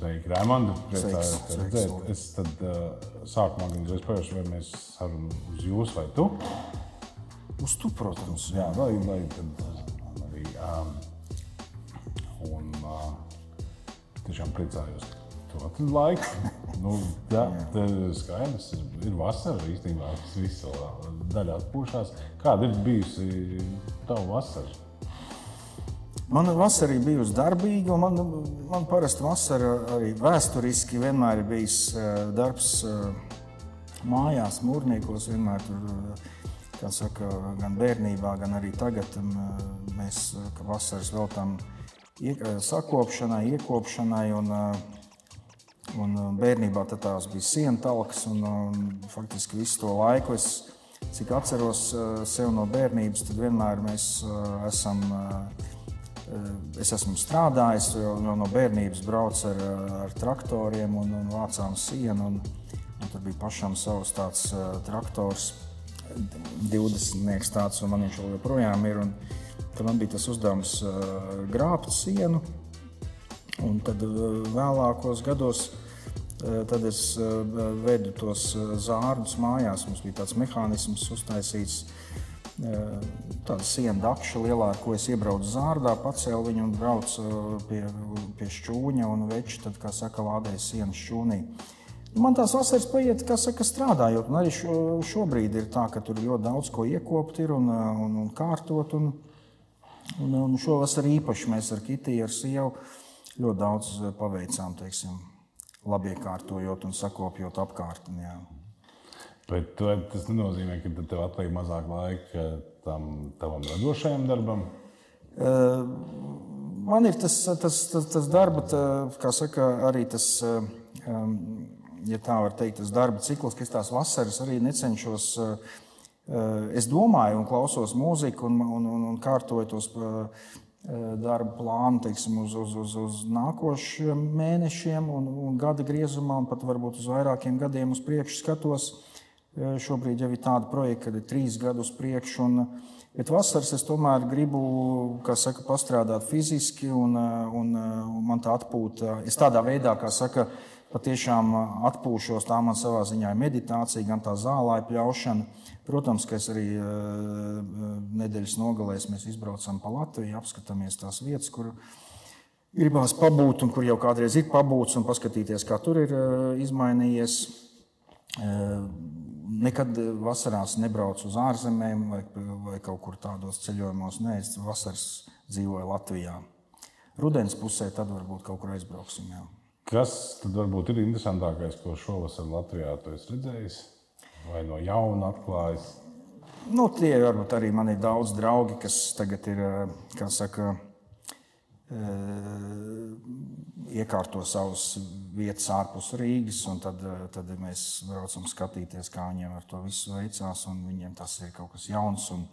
Sveiki, Raimonda. Priecājos redzēt. Es tad uh, sākumā gan uzreiz pajautāšu, vai mēs sarunājam uz jūs vai tu. Uz tu, protams. Jā, lai, lai tad arī. Um, un uh, tiešām priecājos, ka tu atradi laiku. nu, jā, tas ir skaidrs. Ir vasara īstenībā. Tas viss vēl daļā atpūšās. Kāda ir bijusi tava vasara? Man vasara bijusi darbīga, un man, man parasti vasara arī vēsturiski vienmēr ir bijis eh, darbs eh, mājās, mūrniekos. Vienmēr tur, eh, kā saka, gan bērnībā, gan arī tagad um, mēs vasaras veltām sakopšanai, iekopšanai. Un, un bērnībā tās bija sienu talkas, un, un faktiski visu to laiku es, cik atceros sev no bērnības, tad vienmēr mēs esam. eh, Es esmu strādājis, jau jau no bērnības braucu ar, ar traktoriem un, un vācām sienu. Un, un tur bija pašam savs tāds uh, traktors, 20 tāds, un man viņš joprojām ir. Un, tad man bija tas uzdevums uh, grābt sienu. Un tad uh, vēlākos gados uh, tad es uh, vedu tos zārdus mājās. Mums bija tāds mehānisms uztaisīts, uh, tāda siena dakša lielā, ar ko es iebraucu zārdā, pacēlu viņu un braucu uh, pie, pie šķūņa un veči, tad, kā saka, lādēju sienu šķūnī. Man tās vasaras paiet, kā saka, strādājot. Un arī šo, šobrīd ir tā, ka tur ļoti daudz ko iekopt ir un, uh, un, un kārtot. Un, un, un šovasar īpaši mēs ar Kitiju, ar sievu ļoti daudz paveicām, teiksim, labi iekārtojot un sakopjot apkārtni. jā. Bet tas nenozīmē, ka tev atliek mazāk laika tam tavam radošajam darbam. Man ir tas, tas, tas, tas darba, tā, kā saka, arī tas, ja tā var teikt, tas darba cikls, ka es tās vasaras arī necenšos. Es domāju, un klausos mūziku, un, un, un, un kārtoju tos darba plānu teiksim, uz, uz, uz, uz nākošiem mēnešiem, un, un gada griezumā, un pat varbūt uz vairākiem gadiem uz priekšu skatos. Uh, Šobrīd jau ir tāda projekta, kad ir trīs gadi uz priekšu. Un, Bet vasaras es tomēr gribu saka, pastrādāt fiziski, un, un, un man tā atpūta. Es tādā veidā, kā saka, patiešām atpūšos. Tā man savā ziņā ir meditācija, gan tā zālē pļaušana. Protams, ka es arī nedēļas nogalēs mēs izbraucam pa Latviju, apskatāmies tās vietas, kur gribās pabūt, un kur jau kādreiz ir pabūts, un paskatīties, kā tur ir izmainījies. Nekad vasarās nebraucu uz ārzemēm vai, vai kaut kur tādos ceļojumos. Nē, es vasaras dzīvoju Latvijā. Rudens pusē tad varbūt kaut kur aizbrauksim. Jā. Kas tad varbūt ir interesantākais, ko šovasar Latvijā tu esi redzējis? Vai no jauna atklājis? Nu, tie varbūt arī man ir daudz draugi, kas tagad ir, kā saka, iekārto savus vietas ārpus Rīgas, un tad, tad mēs braucam skatīties, kā viņiem ar to visu veicās. Viņiem tas ir kaut kas jauns un,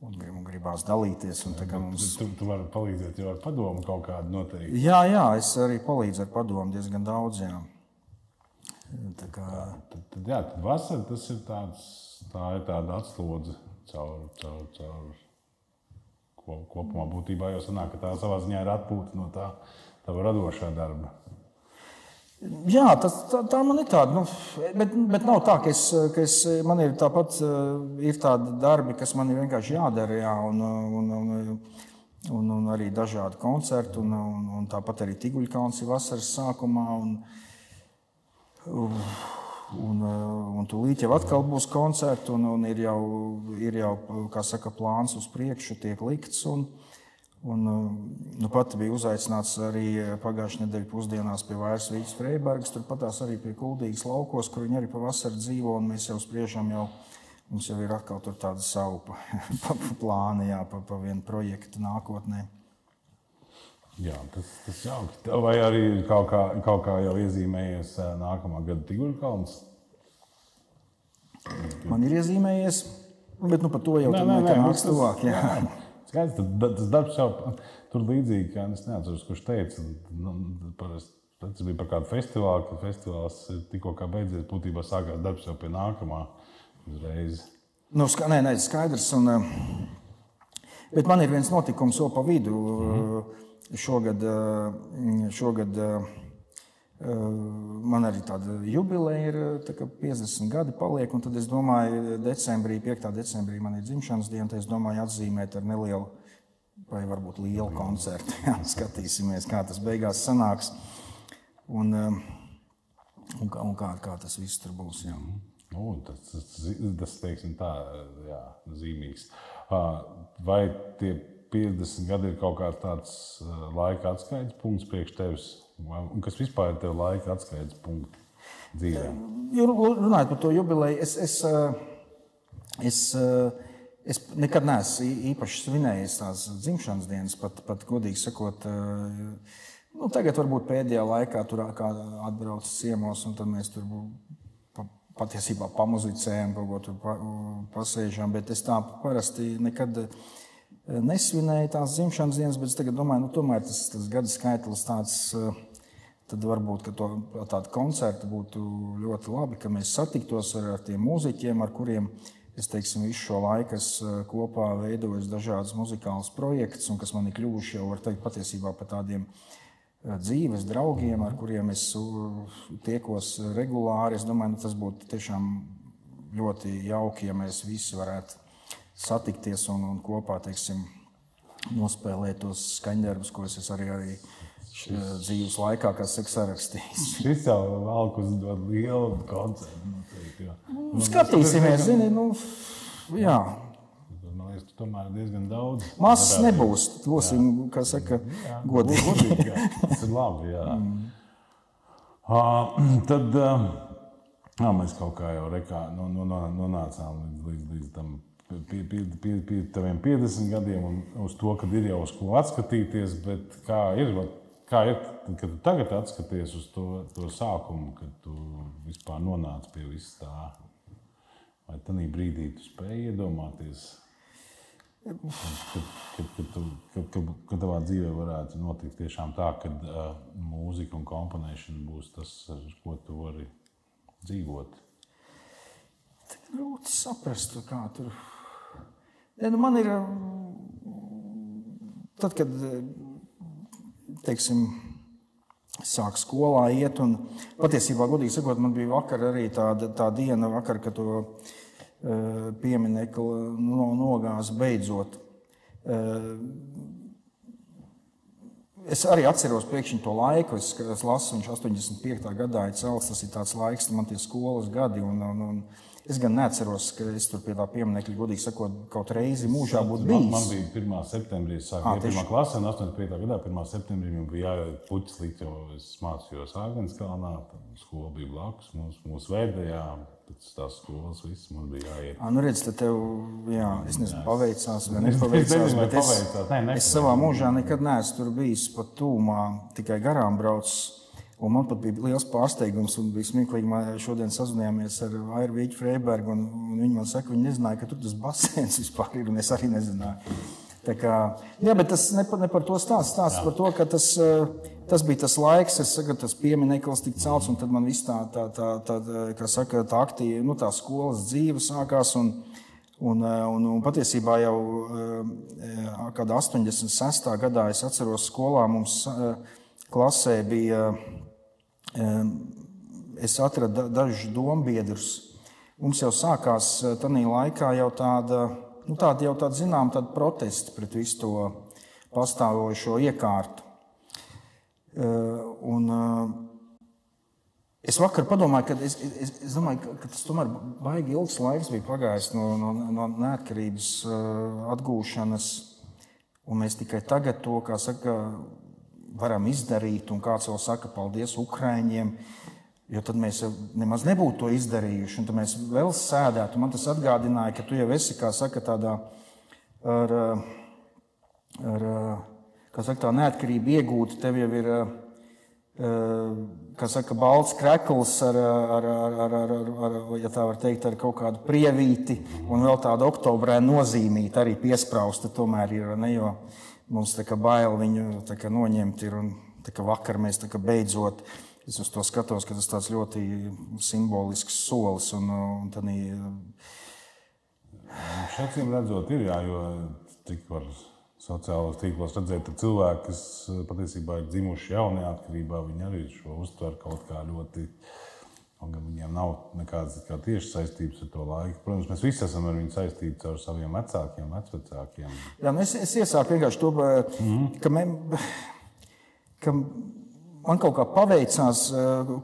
un, grib, un gribās dalīties. Un mums... Tu, tu vari palīdzēt jau ar padomu kaut kādu noteikti. Jā, jā, es arī palīdzu ar padomu diezgan daudz. Jā. Tā kā... tad, tad, jā, tad vasara tas ir tāds, tā ir tāda atslodze caur, caur, caur kopumā būtībā jau sanāk, ka tā savā ziņā ir atpūta no tā tava radošā darba. Jā, tas, tā, tā man ir tāda, nu, bet, bet nav tā, ka, es, ka es, man ir tāpat ir tādi darbi, kas man ir vienkārši jādara, jā, un, un, un, un, un arī dažādi koncerti, un, un, un tāpat arī Tiguļkauns ir vasaras sākumā. Un, Un, un tūlīt jau atkal būs koncerts, un, un ir jau, ir jau saka, plāns uz priekšu, tiek likts. Un, un, nu, pat bija uzaicināts arī pagājušā nedēļa pusdienās pie Vairs Vīgas Freibergas, turpat tās arī pie Kuldīgas laukos, kur viņi arī pavasarī dzīvo, un mēs jau spriežam, jau, mums jau ir atkal tāda savu plāna, jā, pa, pa vienu projektu nākotnē. Jā, tas ir jauki. Vai arī kaut kā, kaut kā jau iezīmējies nākamā gada Tigurkalns? Man ir iezīmējies, bet nu, par to jau nē, nē, nē, nāks tuvāk. Skaidrs, tas darbs jau tur līdzīgi, kā es neatceros, kurš teica. Nu, parasti, tas bija par kādu festivālu, kad festivāls tikko beidzies. Būtībā sākās darbs jau pie nākamā uzreiz. Nu, ska, nē, nē, skaidrs. Un, bet man ir viens notikums vēl pa vidu. Mm -hmm. Šogad, šogad Man arī tāda jubileja ir tā 50 gadi, paliek, un tad es domāju, decembrī, 5. decembrī man ir dzimšanas diena, tad es domāju atzīmēt ar nelielu vai varbūt lielu koncertu. Jā, skatīsimies, kā tas beigās sanāks un, un, kā, un kā, kā tas viss tur būs. Jā. Nu, tas tas, tas teiksim, tā, jā, zīmīgs. Vai tie 50 gadi ir kaut kāds tāds laika atskaites punkts priekš tevis? Un kas vispār ir tev laika atskaites punkts dzīvē? Runājot par to jubileju, es, es, es, es nekad neesmu īpaši svinējis tās dzimšanas dienas, pat, pat godīgi sakot. Nu, tagad varbūt pēdējā laikā tur atbrauc ciemos, un tad mēs tur patiesībā pamuzicējam, kaut ko tur pasēžam, bet es tā parasti nekad nesvinēju tās dzimšanas dienas, bet es domāju, nu, tomēr tas, tas gada skaitlis tāds, tad varbūt to, tādu koncertu būtu ļoti labi, ka mēs satiktos ar, ar tiem mūziķiem, ar kuriem es teiksim, visu šo laiku kopā veidoju dažādas muzikālas projekts, un kas man ir kļuvuši jau, teikt, patiesībā par tādiem dzīves draugiem, ar kuriem es tiekos regulāri. Es domāju, nu, tas būtu tiešām ļoti jauki, ja mēs visi varētu satikties un, un kopā teiksim, nospēlēt tos skaņdarbus, ko es arī, arī dzīves laikā, kas ir sarakstījis. Šis jau velk uz lielu koncertu. Nu, skatīsimies, zini, nu, jā. Man liekas, tu tomēr diezgan daudz. Masas nebūs, dosim, kā saka, jā, godīgi. godīgi. Tas ir labi, jā. Mm. Uh, tad uh, jā, mēs kaut kā jau rekā, nu, nu, nonācām līdz, līdz, līdz tam pie, pie, pie, pie taviem 50 gadiem un uz to, ka ir jau uz ko atskatīties. Bet kā ir, kā ir kad tu tagad atskaties uz to, to sākumu, kad tu vispār nonāci pie vis tā? Vai tajā brīdī tu spēji iedomāties, kad, kad, kad, kad, tu, kad, kad, kad tavā dzīvē varētu notikt tiešām tā, ka uh, mūzika un komponēšana būs tas, ar ko tu vari dzīvot? Grūti saprast, kā tur nu man ir, tad, kad teiksim, sāk skolā iet, un patiesībā, godīgi sakot, man bija vakar arī tāda tā diena, vakar, kad to pieminekli no, nogāz beidzot. Es arī atceros pēkšņi to laiku, es, es lasu, viņš 85. gadā ir celts, tas ir tāds laiks, man tie skolas gadi, un, un, un Es gan neatceros, ka es tur pie tā pieminiekļa, godīgi sakot, kaut reizi mūžā būtu bijis. Man, man bija 1. septembrī, sākot pirmā klasē, un 85. gadā 1. septembrī man bija jāiet puķis līdz, jo es mācījos Āgenskalnā, skola bija blakus, mūs, mūs veidojā, pēc tās skolas viss man bija jāiet. À, nu redz, tad tev, jā, es nezinu, paveicās vai nepaveicās, es, bet es, ne, es savā mūžā nekad neesmu tur bijis pat tūmā, tikai garām braucis Un man pat bija liels pārsteigums, un bija smieklīgi. Man šodien sazinājāmies ar Airu Vīķu Freibergu, un, un viņi man saka, viņi nezināja, ka tur tas basēns vispār ir, un es arī nezināju. Tā kā, jā, bet tas ne par, ne par to stāsts. Stāsts jā. par to, ka tas, eh, tas bija tas laiks, es saku, tas piemineklis tika celts, un tad man viss tā, tā, tā, tā, kā saka, tā aktīva, nu, tā skolas dzīve sākās. Un, Un, eh, un, un patiesībā jau kādā 86. gadā es atceros, skolā mums klasē bija es atradu dažus dombiedrus. Mums jau sākās eh, tajā laikā jau tāda, nu, tāda, jau tāda zinām, tāda protesta pret visu to pastāvošo iekārtu. Eh, un, eh, Es vakar padomāju, ka, es, es, es domāju, ka tas tomēr baigi ilgs laiks bija pagājis no, no, no neatkarības atgūšanas, un mēs tikai tagad to, saka, varam izdarīt, un kāds vēl saka, paldies Ukraiņiem. Jo tad mēs nemaz nebūtu to izdarījuši, un tad mēs vēl sēdētu. Man tas atgādināja, ka tu jau esi, kā saka, tādā ar, ar kā saka, tā neatkarība iegūta. Tev jau ir, kā saka, balts krekls ar, ar, ar, ar, ar, ar, ja tā var teikt, ar kaut kādu prievīti, un vēl tāda oktobrē nozīmīta arī piesprausta tomēr ir. Ne, jo, mums tā kā bail viņu kā noņemt. Ir, un, kā vakar mēs kā beidzot, es uz to skatos, ka tas tāds ļoti simbolisks solis. Un, un tad, Šācīm redzot, ir jā, jo tik var sociālos tīklos redzēt, ka cilvēki, kas eh, patiesībā ir dzimuši jaunajā atkarībā, viņi arī šo uztver kaut kā ļoti. Viņiem nav nekādas kā, tieši saistības ar to laiku. Protams, mēs visi esam ar viņu saistīti ar saviem vecākiem, vecākiem. Jā, nu es, es iesāku vienkārši to, mm. ka, me, ka man kaut kā paveicās,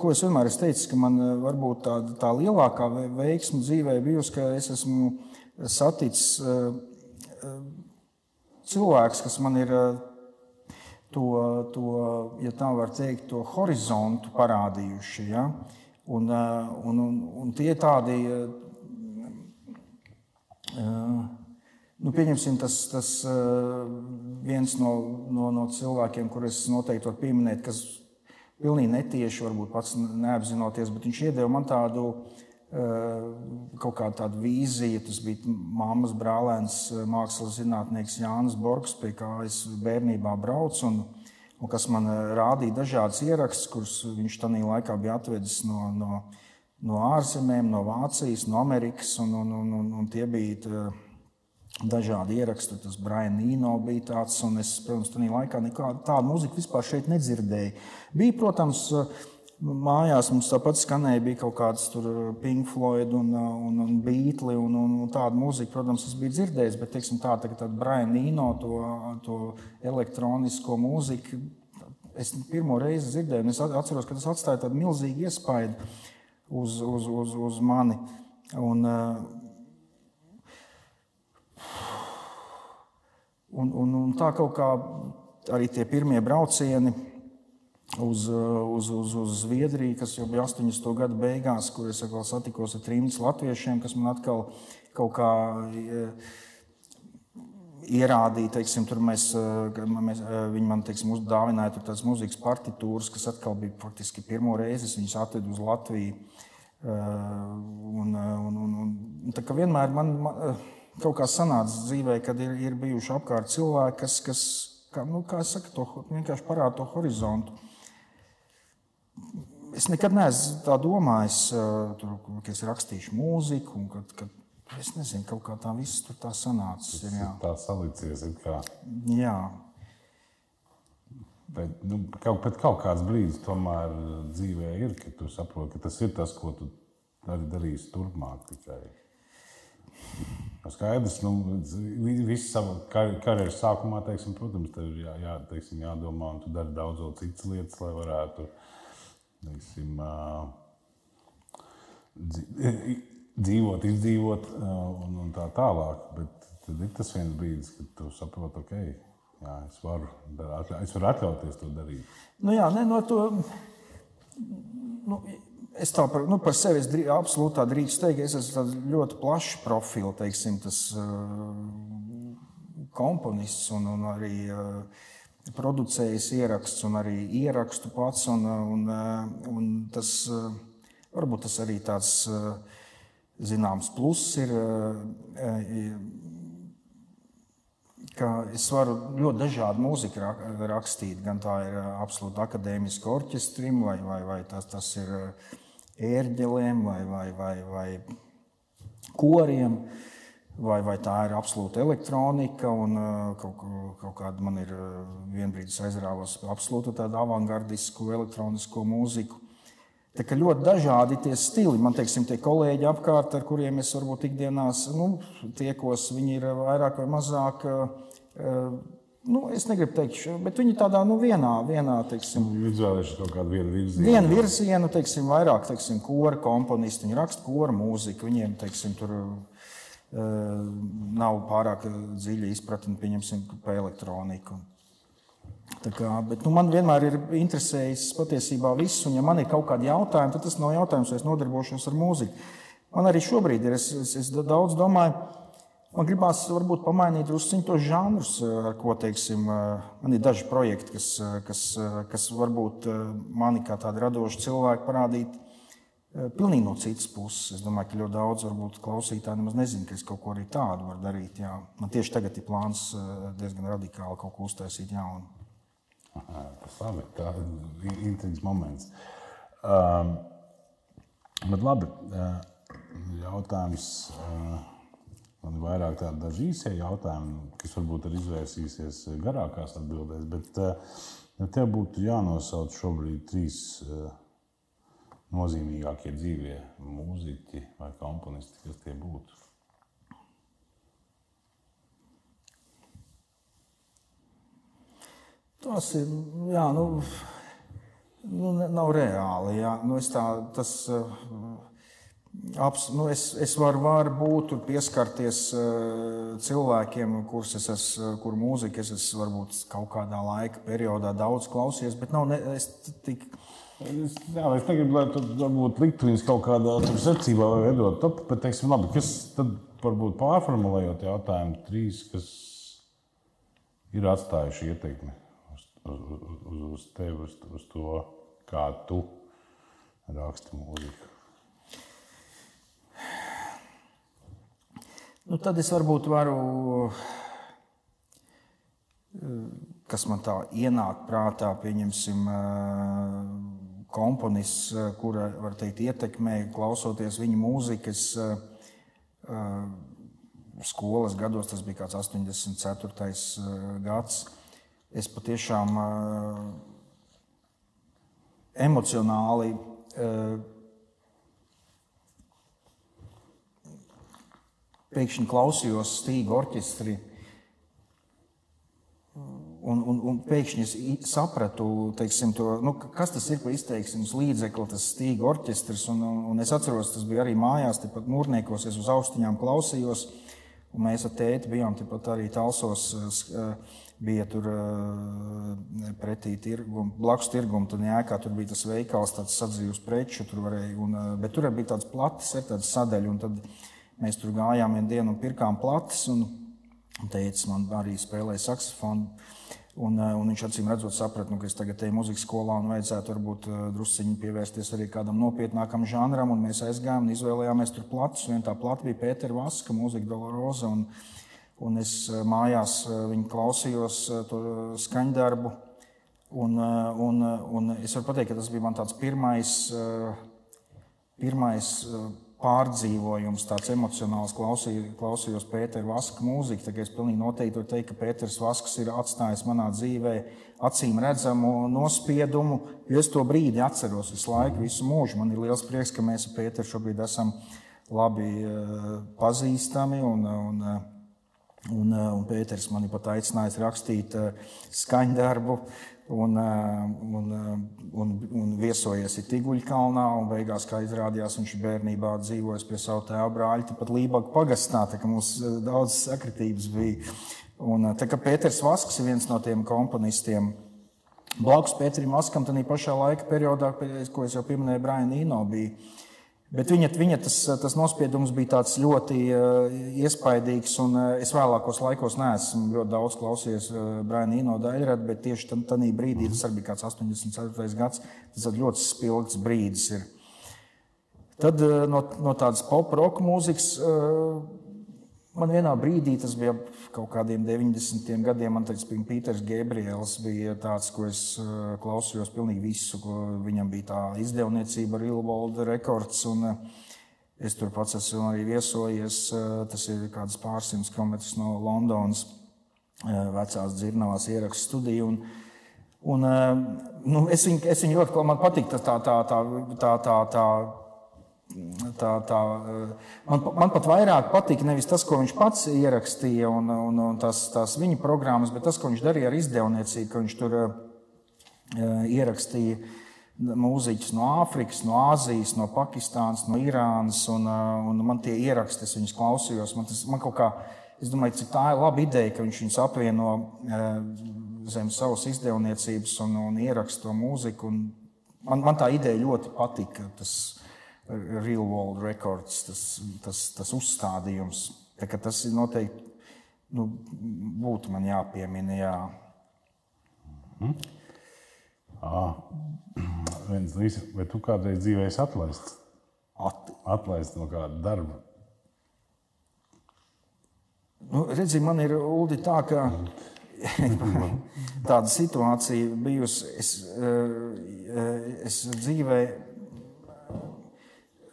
ko es vienmēr esmu teicis, ka man varbūt tā, tā lielākā veiksme dzīvē bijusi, ka es esmu saticis cilvēks, kas man ir to, to, ja tā var teikt, to horizontu parādījuši. Ja? Un, un, un, un tie tādi, nu, pieņemsim, tas, tas viens no, no, no cilvēkiem, kurus noteikti var pieminēt, kas pilnīgi netieši, varbūt pats neapzinoties, bet viņš iedeva man tādu kaut kāda tāda vīzija. Tas bija mammas brālēns, mākslas zinātnieks Jānis Borgs, pie kā es bērnībā braucu. Un, un kas man rādīja dažādas ierakstus, kurus viņš tajā laikā bija atvedis no, no, no ārzemēm, no Vācijas, no Amerikas. Un, un, un, un, un tie bija tā, dažādi ieraksti. Tas Brian Nino bija tāds, un es, protams, tajā laikā nekādu tādu mūziku vispār šeit nedzirdēju. Bija, protams, Mājās mums tāpat skanēja, bija kaut kāds uh, Pink Floyd un, uh, un, un Beatles un, un, un tāda mūzika, protams, es biju dzirdējis, bet teiksim, tā, tā, tā Brian Eno, to, to elektronisko mūziku, es pirmo reizi dzirdēju, un es atceros, ka tas atstāja tādu milzīgu iespaidu uz, uz, uz, uz mani. Un, uh, un, un, un tā kaut kā arī tie pirmie braucieni uz, uz, uz, uz Zviedriju, kas jau bija 80. gada beigās, kur es atkal satikos ar trim latviešiem, kas man atkal kaut kā e, ierādīja, teiksim, tur mēs, e, mēs, viņi man teiksim, uzdāvināja tādas muzikas partitūras, kas atkal bija faktiski pirmo reizi, es viņus atvedu uz Latviju. Un, un, un, un, tā kā vienmēr man, man kaut kā sanāca dzīvē, kad ir, ir bijuši apkārt cilvēki, kas, kas kā, nu, kā es saku, to vienkārši parāda to horizontu. Es nekad neesmu tā domājis, tur, ka es rakstīšu mūziku, un kad, kad es nezinu, kaut kā tā viss tur tā sanācis. Tas ir tā salicies. Kā... Jā. Bet, nu, kaut, bet kaut kāds brīdis tomēr dzīvē ir, kad tu saproti, ka tas ir tas, ko tu arī darīsi turpmāk. Tikai. Nu, skaidrs, nu, visu savu kar karjeras sākumā, teiksim, protams, tev ir jā, jā, teiksim, jādomā, un tu dari daudz citas lietas, lai varētu teiksim, dzīvot, izdzīvot un, un tā tālāk. Bet tad ir tas viens brīdis, kad tu saproti, ok, jā, es, varu, es varu atļauties to darīt. Nu jā, ne, no to, nu, es tā par, nu, par sevi drī, absolūti drīkstu teikt, es esmu ļoti plašs profils, teiksim, tas komponists un, un arī. Uh, producējis ieraksts un arī ierakstu pats. Un, un, un tas, varbūt tas arī tāds zināms pluss ir, ka es varu ļoti dažādu mūziku rakstīt. Gan tā ir absolūti akadēmiska orķestrim, vai, vai, vai tas, tas ir ērģelēm, vai, vai, vai, vai koriem. Uh, vai, vai tā ir absolūta elektronika. Un, uh, kaut, kaut kāda man ir uh, vienbrīd aizrāvās absolūti tādu avangardisku elektronisko mūziku. Tā kā ļoti dažādi tie stili. Man teiksim, tie kolēģi apkārt, ar kuriem es varbūt ikdienās nu, tiekos, viņi ir vairāk vai mazāk. Uh, nu, es negribu teikt, bet viņi tādā nu, vienā, vienā teiksim, izvēlējušies kaut kādu vienu virzienu. Vienu virzienu, teiksim, vairāk teiksim, kora komponisti, viņi raksta kora mūziku, viņiem teiksim, tur nav pārāk dziļa izpratne par elektroniku. Kā, bet, nu, man vienmēr ir interesējis patiesībā viss, un ja man ir kaut kādi jautājumi, tad tas nav jautājums, vai es nodarbošos ar mūziku. Man arī šobrīd ir, es, es, es daudz domāju, man gribās varbūt pamainīt drusciņ tos žanrus, ar ko, teiksim, man ir daži projekti, kas, kas, kas varbūt mani kā tādu radošu cilvēku parādīt Eh, pilnīgi no citas puses. Es domāju, ka ļoti daudz varbūt klausītāji nemaz nezina, ka es kaut ko arī tādu varu darīt. Jā. Man tieši tagad ir plāns eh, diezgan radikāli kaut ko uztaisīt jaunu. Tas labi, tā ir intrigas moments. Um, bet labi, eh, jautājums. Uh, Man ir vairāk tādi daži īsie jautājumi, kas varbūt arī izvērsīsies garākās atbildēs. Bet ja tev būtu jānosauc šobrīd trīs nozīmīgākie dzīvie mūziķi vai komponisti, kas tie būtu. Tas ir, jā, nu, nu nav reāli. Jā. Nu, es tā, tas, Aps, nu es, es varu, varu būt tur pieskarties uh, cilvēkiem, kurus es esmu, kur mūziku es esmu varbūt kaut kādā laika periodā daudz klausījies, bet nav ne, es tik. Es, jā, es negribu, lai tur varbūt liktu viņus kaut kādā secībā vai veidot top, bet teiksim, labi, kas tad varbūt pārformulējot jautājumu trīs, kas ir atstājuši ietekmi uz, uz, uz, tevi, uz, uz to, kā tu raksti mūziku. Nu, tad es varbūt varu, kas man tā ienāk prātā, pieņemsim, komponists, kura, var teikt, ietekmē, klausoties viņa mūzikas skolas gados, tas bija kāds 84. gads. Es patiešām emocionāli pēkšņi klausījos Stīga orķestrī. Un, un, un pēkšņi sapratu, teiksim, to, nu, kas tas ir par izteiksmes līdzekli, tas stīga orķestris. Un, un, un es atceros, tas bija arī mājās, tepat mūrniekos, es uz austiņām klausījos. Un mēs ar tēti bijām tepat arī talsos, bija tur pretī tirgum, blakus tirgum, tur jēkā, tur bija tas veikals, tāds sadzīvs preču, tur varēja, un, bet tur bija tāds platis, ir tāds sadaļa, un tad Mēs tur gājām vienu dienu un pirkām plates. Un teicis, man arī spēlēja saksofonu. Un, eh, un viņš acīm redzot, saprata, nu, ka es tagad eju muzikas skolā un vajadzētu varbūt eh, drusciņi pievērsties arī kādam nopietnākam žanram. Un mēs aizgājām un izvēlējāmies tur platus. Viena tā plata bija Pētera Vaska, mūzika Doloroza. Un, un es eh, mājās viņu klausījos to skaņdarbu. Un, un, un es varu pateikt, ka tas bija mans pirmais, pirmais pārdzīvojums, tāds emocionāls. Klausīju, klausījos Pētera Vaska mūziku. Tagad es pilnīgi noteikti varu teikt, ka Pēters Vasks ir atstājis manā dzīvē acīm redzamu nospiedumu. Jo es to brīdi atceros visu laiku, visu mūžu. Man ir liels prieks, ka mēs ar Pēteru šobrīd esam labi uh, pazīstami. Un, un, Un, un Pēters man ir pat aicinājis rakstīt uh, skaņdarbu un, un, un, un viesojies Tiguļkalnā. Beigās, kā izrādījās, viņš bērnībā dzīvoja pie sava tēva brāļa, pat Lībaga pagastā. Mums daudz sakritības bija. Un, tā kā Pēters Vasks ir viens no tiem komponistiem, blakus Pēterim Vaskam, tad pašā laika periodā, ko es jau pieminēju, Brian Eno bija Bet viņa, viņa tas, tas nospiedums bija ļoti uh, iespaidīgs. Uh, es vēlākos laikos neesmu ļoti daudz klausījies uh, Brian Eno daļradu, bet tieši tajā brīdī, tas arī bija kāds 84. gads, tas ļoti spilgts brīdis. Ir. Tad uh, no, no tādas pop-rock mūzikas uh, man vienā brīdī, tas bija kaut kādiem 90. gadiem, man teica, Pīters Gabriels bija tāds, ko es uh, klausījos pilnīgi visu, ko viņam bija tā izdevniecība Real Records. Un, uh, es tur pats esmu arī viesojies. Uh, tas ir kāds pārsimts kilometrus no Londonas vecās dzirnavās ierakstu studiju. Un, un, nu, es, viņu, es viņu ļoti man patīk tā, tā, tā, tā, tā, tā, tā Tā, tā, man, man pat vairāk patika nevis tas, ko viņš pats ierakstīja, un, un, un tās, tās viņa programmas, bet tas, ko viņš darīja ar izdevniecību, ka viņš tur uh, ierakstīja mūziķus no Āfrikas, no Āzijas, no Pakistānas, no Irānas. Un, un man tie ieraksti, es viņus klausījos. Man, tas, man kā, es domāju, cik tā ir laba ideja, ka viņš viņus apvieno zem savas izdevniecības un, un ieraksta to mūziku. Man, man tā ideja ļoti patika. Tas, Real World Records, tas, tas, tas uzstādījums. Tas ir noteikti nu, būtu man jāpiemina. Jā. Mm. Ah, viens no īsi, vai tu kādreiz dzīvē esi atlaists? At... Atlaists no kāda darba. Nu, redzi, man ir Uldi tā, ka tāda situācija bijusi. Es, eh, es dzīvēju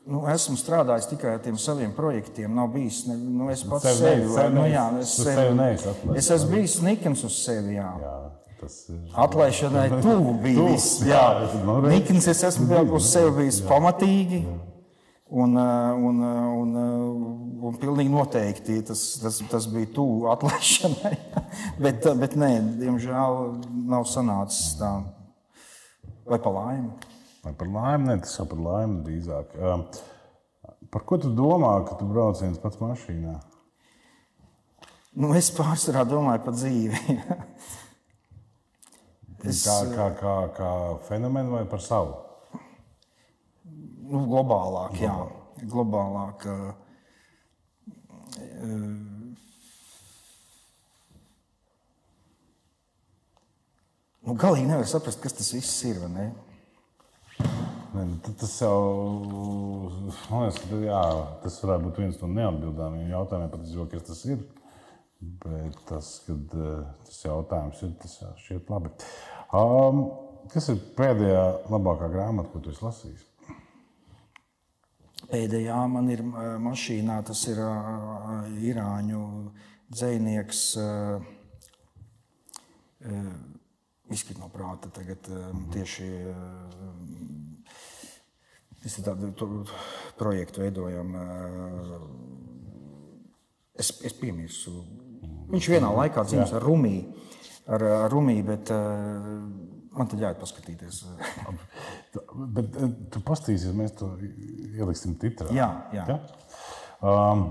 Nu, esmu strādājis tikai ar tiem saviem projektiem. Nav bijis. Ne, nu, es pats Sev sevi, sev nu, neesi- jā, es, sevi, sevi es esmu bijis nikns uz sevi. Jā. Jā, ir. Atlaišanai tuvu bija viss. jā, Jā, nu. Nikns es esmu bijis uz sevi bijis pamatīgi. Un, uh, un, uh, un, uh, un pilnīgi noteikti tas, tas, tas bija tuvu atlaišanai. bet, bet nē, diemžēl nav sanācis tā. Vai pa laimi? Vai par laimi? Nē, tas jau par laimi drīzāk. Par ko tu domā, kad tu brauc viens pats mašīnā? Nu, es pārsvarā domāju par dzīvi. Es... Kā, kā, kā, kā fenomenu vai par savu? nu, globālāk, jā, globālāk. uh, Nu, galīgi nevar saprast, kas tas viss ir. vai ne? Nē, nu, tad tas jau man liekas, ka jā, tas varētu būt viens no neatbildāmiem jautājumiem, patiesībā, kas tas ir. Bet tas, kad eh, tas jautājums ir, tas šķiet labi. Um, kas ir pēdējā labākā grāmata, ko tu esi lasījis? Pēdējā man ir uh, mašīnā, tas ir uh, Irāņu dzinieks. Izkrīt no prāta tagad um, tieši mēs tādu tu, projektu veidojam. uh, Es, es piemirsu. Viņš vienā laikā dzīvoja ar Rumiju, ar, ar Rumiju, bet uh, man tad jāiet paskatīties. Bet eh, tu pastīsies, mēs to ieliksim titrā. Jā, jā. Ja? Um,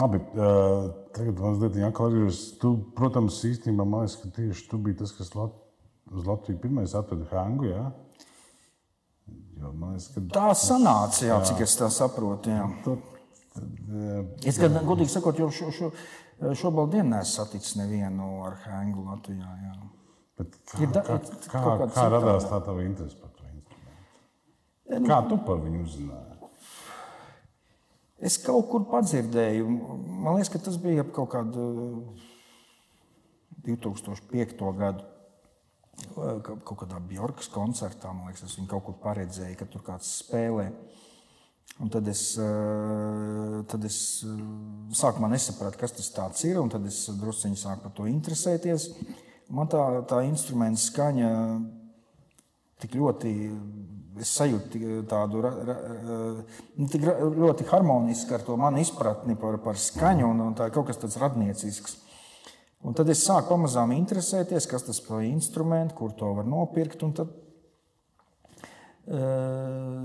labi, uh, tagad mazliet jāklājas. Tu, protams, īstenībā man liekas, ka tieši tu biji tas, kas Lat uz Latviju pirmais atveda Hangu. Ja? Jo, liekas, ka Tā sanāca, jā, cik es tā saprotu. Jā. tad, eh, Es gan, godīgi sakot, jau šo, šo, šobrīd neesmu saticis nevienu ar Hēngu Latvijā. Jā. bet kā, Ir da- kā, kā, kāda kā radās tā tava interese par to instrumentu? Kā tu par viņu uzzināji? Es kaut kur padzirdēju, man liekas, ka tas bija ap kaut kādu 2005. gadu. Ka- Kaut kādā Bjorkas koncertā, man liekas, es viņu kaut kur paredzēju, ka tur kāds spēlē. Un tad es, eh, tad es eh, sākumā nesapratu, kas tas ir, un tad es druskuļi sāku par to interesēties. Man tā, tā instrumenta skaņa tik ļoti, es sajūtu tik- tādu ra, ra, tik ļoti harmonisku ar to manu izpratni par, par skaņu, un, un tā ir kaut kas tāds radniecisks. Un tad es sāku pamazām interesēties, kas tas par instrumentu, kur to var nopirkt. un Tad uh,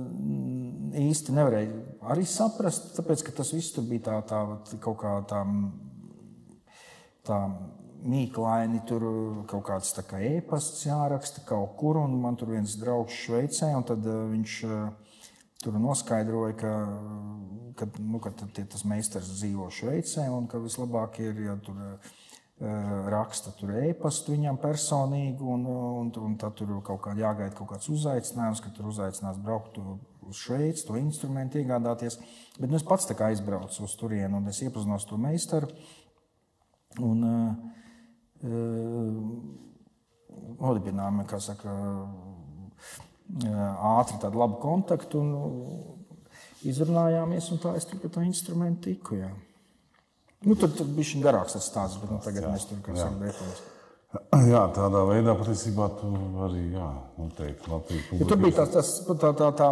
īsti nevarēju arī saprast, tāpēc ka tas viss tur bija tā, tā, kaut kā tā, tā mīklaini, tur kaut kāds tā kā e-pasts jāraksta kaut kur, un man tur viens draugs Šveicē, un tad uh, viņš uh, tur noskaidroja, ka, ka, nu, ka tie, tas meistars dzīvo Šveicē, un ka vislabāk ir, ja tur uh, raksta tur e-pastu viņam personīgi, un, un, un tad tur kaut kā jāgaida kaut kāds uzaicinājums, ka tur uzaicinās braukt uz Šveici, to instrumentu iegādāties. Bet nu, es pats tā kā aizbraucu uz turieni, un es iepazinos to meistaru. Un, uh, nodibinājām, kā saka, ātri tādu labu kontaktu un izrunājāmies, un tā es tur pie tā instrumenta tiku. Jā. Nu, tur, tur bija šis garāks tas stāsts, bet nu, tagad jā, mēs tur kā saka, brēkojamies. Jā, tādā veidā patiesībā tu arī noteikti Latvijas Ja tur bija tas, tas tā, tā, tā,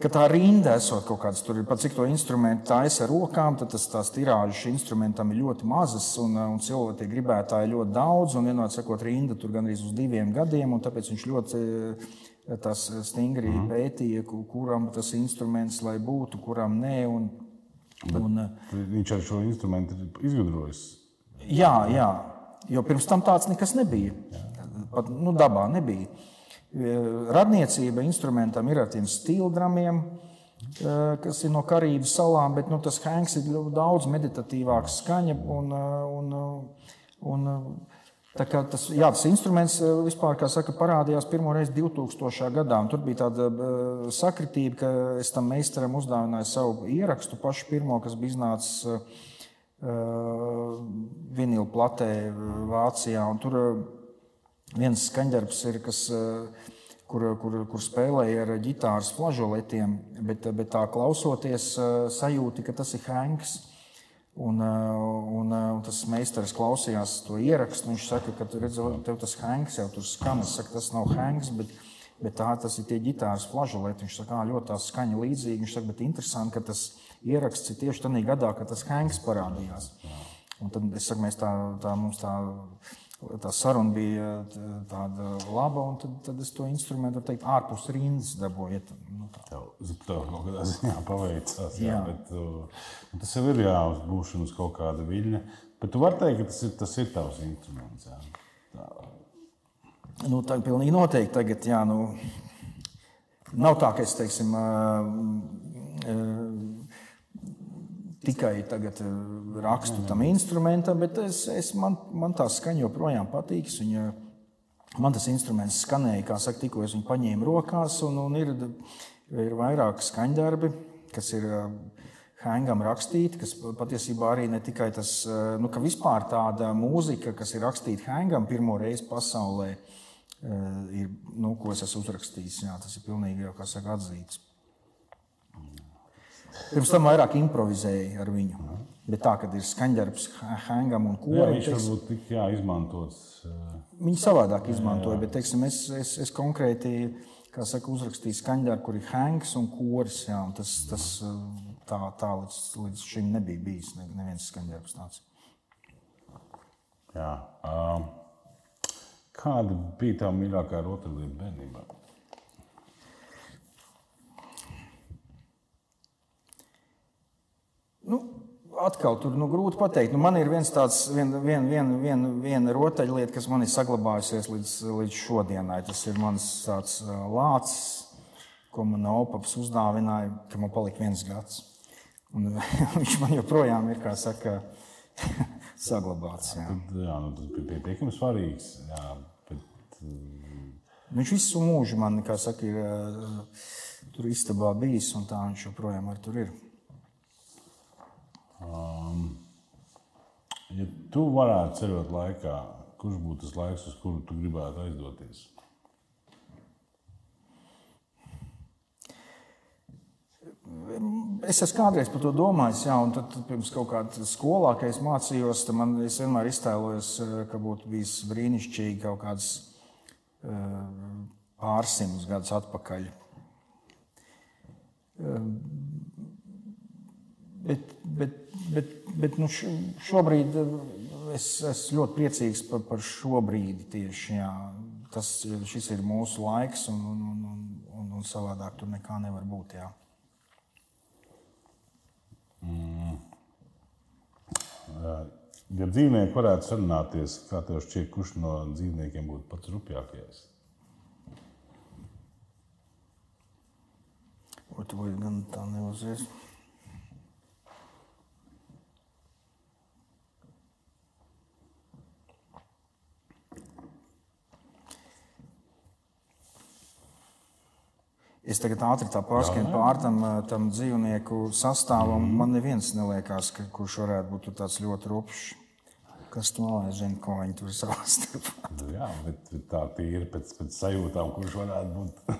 ka tā rinda esot kaut kāds, tur ir pat cik to instrumentu taisa ar rokām, tad tas tās tirāžas instrumentam ir ļoti mazas, un, un cilvēki gribētāji ļoti daudz, un vienot sakot, rinda tur gandrīz uz diviem gadiem, un tāpēc viņš ļoti tas stingri mm. pētīja, ku- kuram tas instruments lai būtu, kuram nē. Un, un, Viņš ar šo instrumentu ir izgudrojis. Jā, jā, jo pirms tam tāds nekas nebija. Pat nu, dabā nebija. E, Radniecība instrumentam ir ar tiem stīldramiem, e, kas ir no Karību salām, bet nu, tas hēngs ir ļoti daudz meditatīvāks skaņa. Un, e, un, un, kā tas, jā, tas instruments e, vispār, saka, parādījās pirmo reizi 2000. gadā. Tur bija tāda e, sakritība, ka es tam meistaram uzdāvināju savu ierakstu, pašu pirmo, kas bija iznācis e, vinila platē Vācijā. un Tur eh, viens skaņdarbs ir, kas eh, kur, kur, kur spēlēja ar ģitāras flažoletiem, bet, bet tā klausoties, sajūti, ka tas ir Hanks. Un, un, un tas meistars klausījās to ierakstu. Viņš saka, ka redz, tev tas Hanks jau tur skan. Es saku, tas nav Hanks, bet, bet tā, tas ir tie ģitāras flažoleti. Viņš saka, ļoti tā skaņa līdzīga. Viņš saka, bet interesanti, ka tas ieraksts ir tieši tajā gadā, kad tas Hanks parādījās. Un tad es saku, mēs tā, tā mums tā tā saruna bija tāda laba, un tad, tad es to instrumentu teikt, ārpus rindas dabūju. Nu, tā tev kaut kādā ziņā paveicās. Jā, jā. Bet, uh, tas jau ir jāuzbūšana uz kaut kāda viļņa. Bet tu vari teikt, ka tas ir, tas ir tavs instruments. Jā. Tā. Nu, tā pilnīgi noteikti. Tagad, jā, nu, nav tā, ka es teiksim, uh, uh, tikai tagad eh, rakstu tam instrumentam, bet es, es, man, man tā skaņa joprojām patīk. Viņa, man tas instruments skanēja, kā saka, tikko es viņu paņēmu rokās, un, un ir, ir vairāk skaņdarbi, kas ir eh, Hangam rakstīti, kas patiesībā arī ne tikai tas, eh, nu, ka vispār tāda mūzika, kas ir rakstīta Hangam pirmo reizi pasaulē, ir, nu, ko es esmu uzrakstījis. Jā, tas ir pilnīgi jau, kā saka, atzīts. Pirms tam vairāk improvizēja ar viņu. Bet tā, kad ir skaņdarbs, hangam un ko tādu. Viņš varbūt tik jā, izmantots. Viņi savādāk izmantoja, jā. bet teiksim, es, es, es konkrēti saka, uzrakstīju skaņdarbu, kur ir hangs un koris. Jā, un tas, tas tā, tā līdz, līdz šim nebija bijis ne, neviens skaņdarbs tāds. Jā. Uh, kāda bija tā mīļākā rotaļlieta bērnībā? Nu, atkal tur nu, grūti pateikt. Nu, man ir viens tāds, viena vien, vien, vien, vien rotaļlieta, kas man ir saglabājusies līdz, līdz šodienai. Tas ir mans tāds lācis, ko man opaps uzdāvināja, ka man palika viens gads. Un, viņš man joprojām ir, kā saka, saglabāts. Jā. Tad, jā, nu, tas bija pietiekami svarīgs. Jā, bet, viņš visu mūžu man, kā saka, ir tur istabā bijis, un tā viņš joprojām ar tur ir. Um, ja tu varētu ceļot laikā, kurš būtu tas laiks, uz kuru tu gribētu aizdoties? Es esmu kādreiz par to domājis, jā, un tad, tad pirms kaut kāda skolā, kad es mācījos, tad man es vienmēr iztēlojos, eh, ka būtu bijis brīnišķīgi kaut kāds pārsimtus gadus atpakaļ. Uh, bet, bet bet, bet nu, šobrīd eh, es esmu ļoti priecīgs par, par šo brīdi tieši. Jā. Tas, šis ir mūsu laiks, un, un, un, un, un savādāk tur nekā nevar būt. Jā. Mm. Ja dzīvnieki varētu sarunāties, kā tev šķiet, kurš no dzīvniekiem būtu pats rupjākais? Ko tu vari gan tā neuzreiz? Es tagad ātri pārskatu pār tam, tam dzīvnieku sastāvam. Mm. Man neviens neliekas, ka, kurš varētu būt tāds ļoti rupšs. Kas to lai zina, ko viņi tur savā starpā. Nu jā, bet, bet tā ir pēc, pēc sajūtām, kurš varētu būt.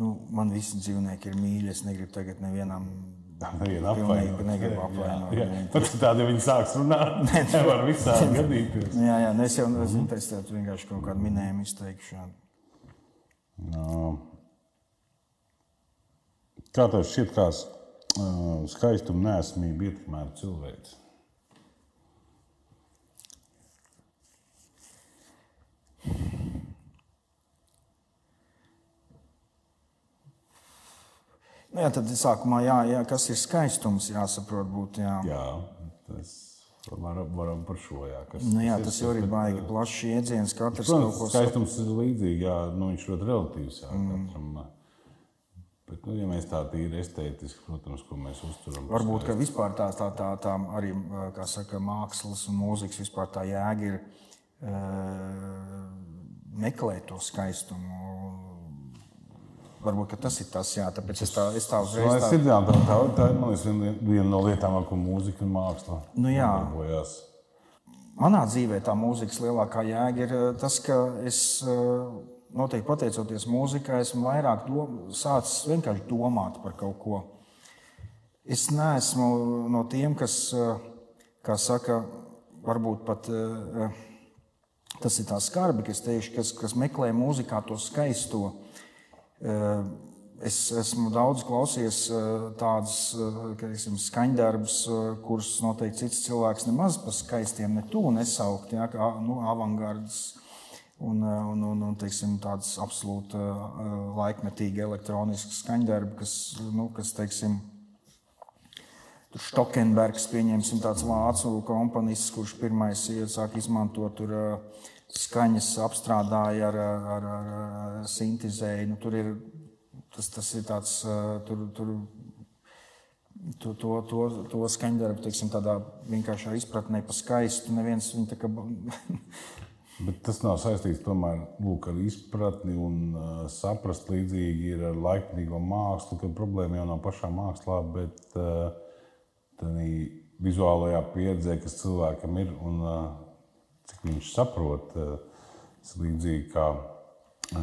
nu, man visi dzīvnieki ir mīļi. Es negribu tagad nevienam Nevienu apvainot. Negribu apvainot. Pat tādi viņi sāks runāt. Nē, nevar visādi gadīties. Jā, jā, nu es jau esmu mm. teicis, vienkārši kaut kādu minējumu izteikšu. No. Kā tev šķiet, kā uh, skaistuma nesmība ietekmēta cilvēks? Nu, jā, tad sākumā jā, jā, kas ir skaistums, jāsaprot. Būt, jā. jā, tas varam, varam par šo. Jā, kas, nu, jā, tas jau ir baigi plašs jēdziens. Katrs Protams, kaut ko skaistums ir līdzīgi, jā, nu, viņš ļoti relatīvs. Jā, mm. katram, Bet, nu, ja mēs tā tīri estētiski, protams, ko mēs uztveram. Varbūt ka vispār tā, tā, tā, tā arī saka, mākslas un mūzikas vispār tā jēga ir uh, meklēt to skaistumu Varbūt tas ir tas, jā, tāpēc es tā, es tā uzreiz ir tā, tā, tā, tā ir man liekas, viena, viena no lietām, ar ko mūzika un māksla Nu jā. nodarbojās. Manā dzīvē tā mūzikas lielākā jēga ir eh, tas, ka es eh, noteikti pateicoties mūzikai, esmu vairāk dom, sācis vienkārši domāt par kaut ko. Es neesmu no tiem, kas, eh, kā saka, varbūt pat tas ir tā skarbi, kas, teikšu, kas, kas meklē mūzikā to skaisto. Eh, Es esmu daudz klausījies eh, tādus teiksim, skaņdarbus, eh, kurus noteikti cits cilvēks nemaz par skaistiem ne tuvu nesaukt, ja, kā nu, avangards un, eh, un, un, un teiksim, tāds absolūti eh, laikmetīgi elektronisks skaņdarbi, kas, nu, kas teiksim, Tur Stockenbergs, pieņemsim, tāds vācu komponists, kurš pirmais sāk izmantot tur, uh, skaņas, apstrādāja ar, ar, ar, ar sintēzēju. Nu, tur ir tas, tas ir tāds, tur, tur, to, to, to, to skaņdarbu, teiksim, tādā vienkāršā izpratnē pa skaistu. Neviens viņu tā kā Bet tas nav saistīts tomēr lūk, ar izpratni un uh, saprast līdzīgi ir ar laikmatīgo mākslu, ka problēma jau nav pašā mākslā, bet uh, tādā vizuālajā pieredzē, kas cilvēkam ir un uh, cik viņš saprot. Ir līdzīgi kā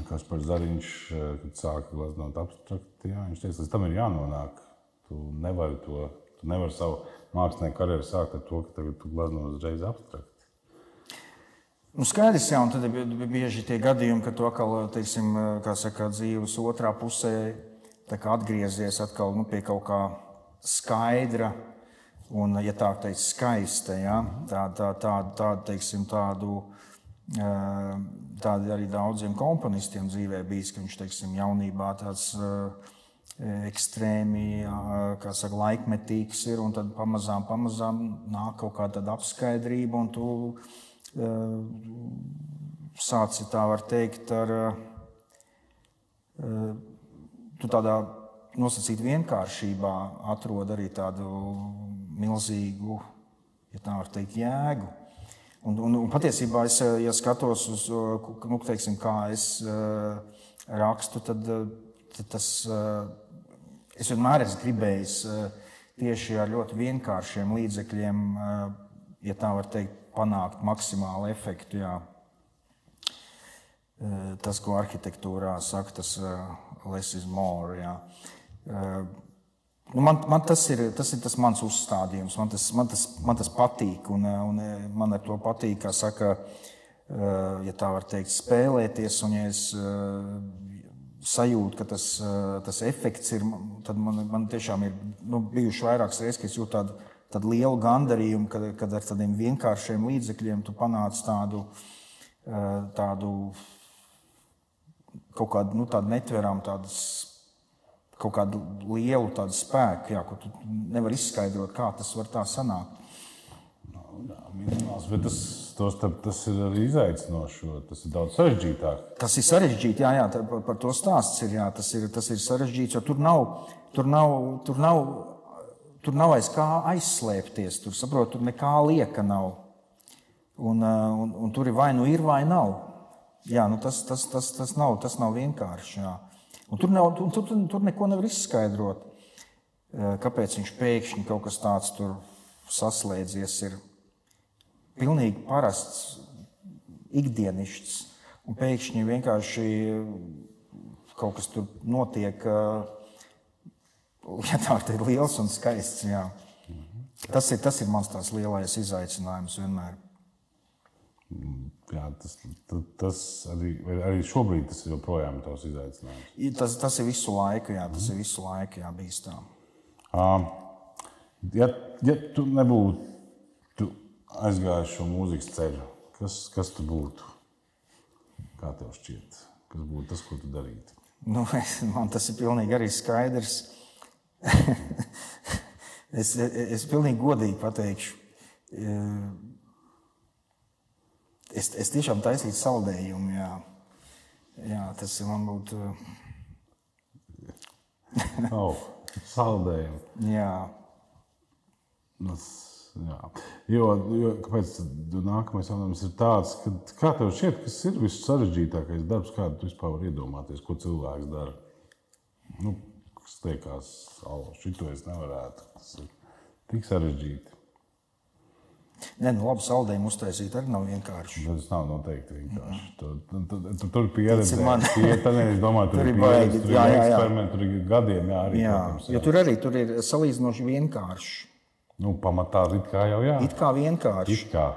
kas par Zariņš, uh, kad sāka glaznot abstrakti. Jā, viņš teica, līdz tam ir jānonāk. Tu nevari to, tu nevari savu mākslinieku karjeru sākt ar to, ka tagad tu glazno uzreiz abstrakti. Nu, skaidrs, jā, un tad ir bi- bieži tie gadījumi, kad tu atkal, teiksim, kā saka, dzīves otrā pusē atgriezies atkal nu, pie kaut kā skaidra un, ja tā teikt, skaista. Ja? Tā, tā, tā, tā, teiksim, tādu, eh, tādi arī daudziem komponistiem dzīvē bijis, ka viņš, teiksim, jaunībā tāds eh, ekstrēmi, eh, kā saka, laikmetīgs ir, un tad pamazām, pamazām nāk kaut kāda apskaidrība, un tu sāci tā var teikt ar eh, tu tādā nosacīta vienkāršībā atrod arī tādu milzīgu, ja tā var teikt, jēgu. Un, un, un patiesībā, es, eh, ja skatos uz nu, teiksim, kā es eh, rakstu, tad, eh, tad tas eh, es vienmēr esmu gribējis eh, tieši ar ļoti vienkāršiem līdzekļiem, eh, ja tā var teikt, panākt maksimālu efektu. Jā. Eh, Tas, ko arhitektūrā saka, tas eh, less is more. Jā. Nu, man, man tas, ir, tas ir tas mans uzstādījums, man tas, man tas, man tas patīk. Un, eh, un eh, man ar to patīk, kā saka, eh, ja tā var teikt, spēlēties. Un, ja es sajūtu, ka tas, tas efekts ir, tad man, man tiešām ir nu, bijuši vairākas reizes, ka es jūtu tādu, tādu lielu gandarījumu, kad, kad ar tādiem vienkāršiem līdzekļiem tu panāc tādu, tādu kaut kādu nu, tādu netveramu, tādas kaut kādu lielu tādu spēku, jā, ko tu nevari izskaidrot, kā tas var tā sanākt. Minimāls, bet tas, tos, tas ir arī izaicinoši, tas ir daudz sarežģītāk. Tas ir sarežģīti, jā, jā tā, par, par to stāsts ir. Jā, tas ir, tas ir sarežģīts, jo tur nav, tur nav, tur nav, tur nav aiz kā aizslēpties. Tur, saprot, tur nekā lieka nav. Un, un, un tur ir vai nu ir, vai nav. Jā, nu tas, tas, tas, tas, nav, tas nav vienkārši. Jā. Un tur, nav, tur, tur, tur neko nevar izskaidrot. Eh, Kāpēc viņš pēkšņi kaut kas tāds tur saslēdzies? Ir pilnīgi parasts, ikdienišķs. Un pēkšņi vienkārši kaut kas tur notiek, eh, ja tā ir liels un skaists. Jā. Tas ir, tas ir mans lielais izaicinājums vienmēr. Jā, tas, tas, arī, arī šobrīd tas ir joprojām tavs izaicinājums. Tas, tas ir visu laiku, jā, tas ir visu laiku jā, bijis tā. Um, ja, ja tu nebūtu aizgājis šo mūzikas ceļu, kas, kas tu būtu? Kā tev šķiet? Kas būtu tas, ko tu darītu? Nu, es, man tas ir pilnīgi arī skaidrs. es, es, es pilnīgi godīgi pateikšu. Es, es tiešām taisīju saldējumu. Jā. Jā, tas man būtu. Oh, saldējumu. Jā. Tas, jā. Jo, jo, kāpēc nākamais jautājums ir tāds, ka, kā tev šķiet, kas ir viss sarežģītākais darbs, kādu tu vispār vari iedomāties, ko cilvēks dara? Nu, kas liekas, šito es nevarētu. Tas ir tik sarežģīti. Nē, nu, labi, saldējumu uztaisīt arī nav vienkārši. Tas nav noteikti vienkārši. Tu, tu tur pieredzi. man. Tie, tad, es domāju, tur, Tur ir pieredze, baigi. tur Jā, jā, jā. tur ir gadiem jāarī. Jā, protams, jo tur arī tur ir salīdzinoši vienkārši. Nu, pamatā it kā jau jā. It kā vienkārši. It kā.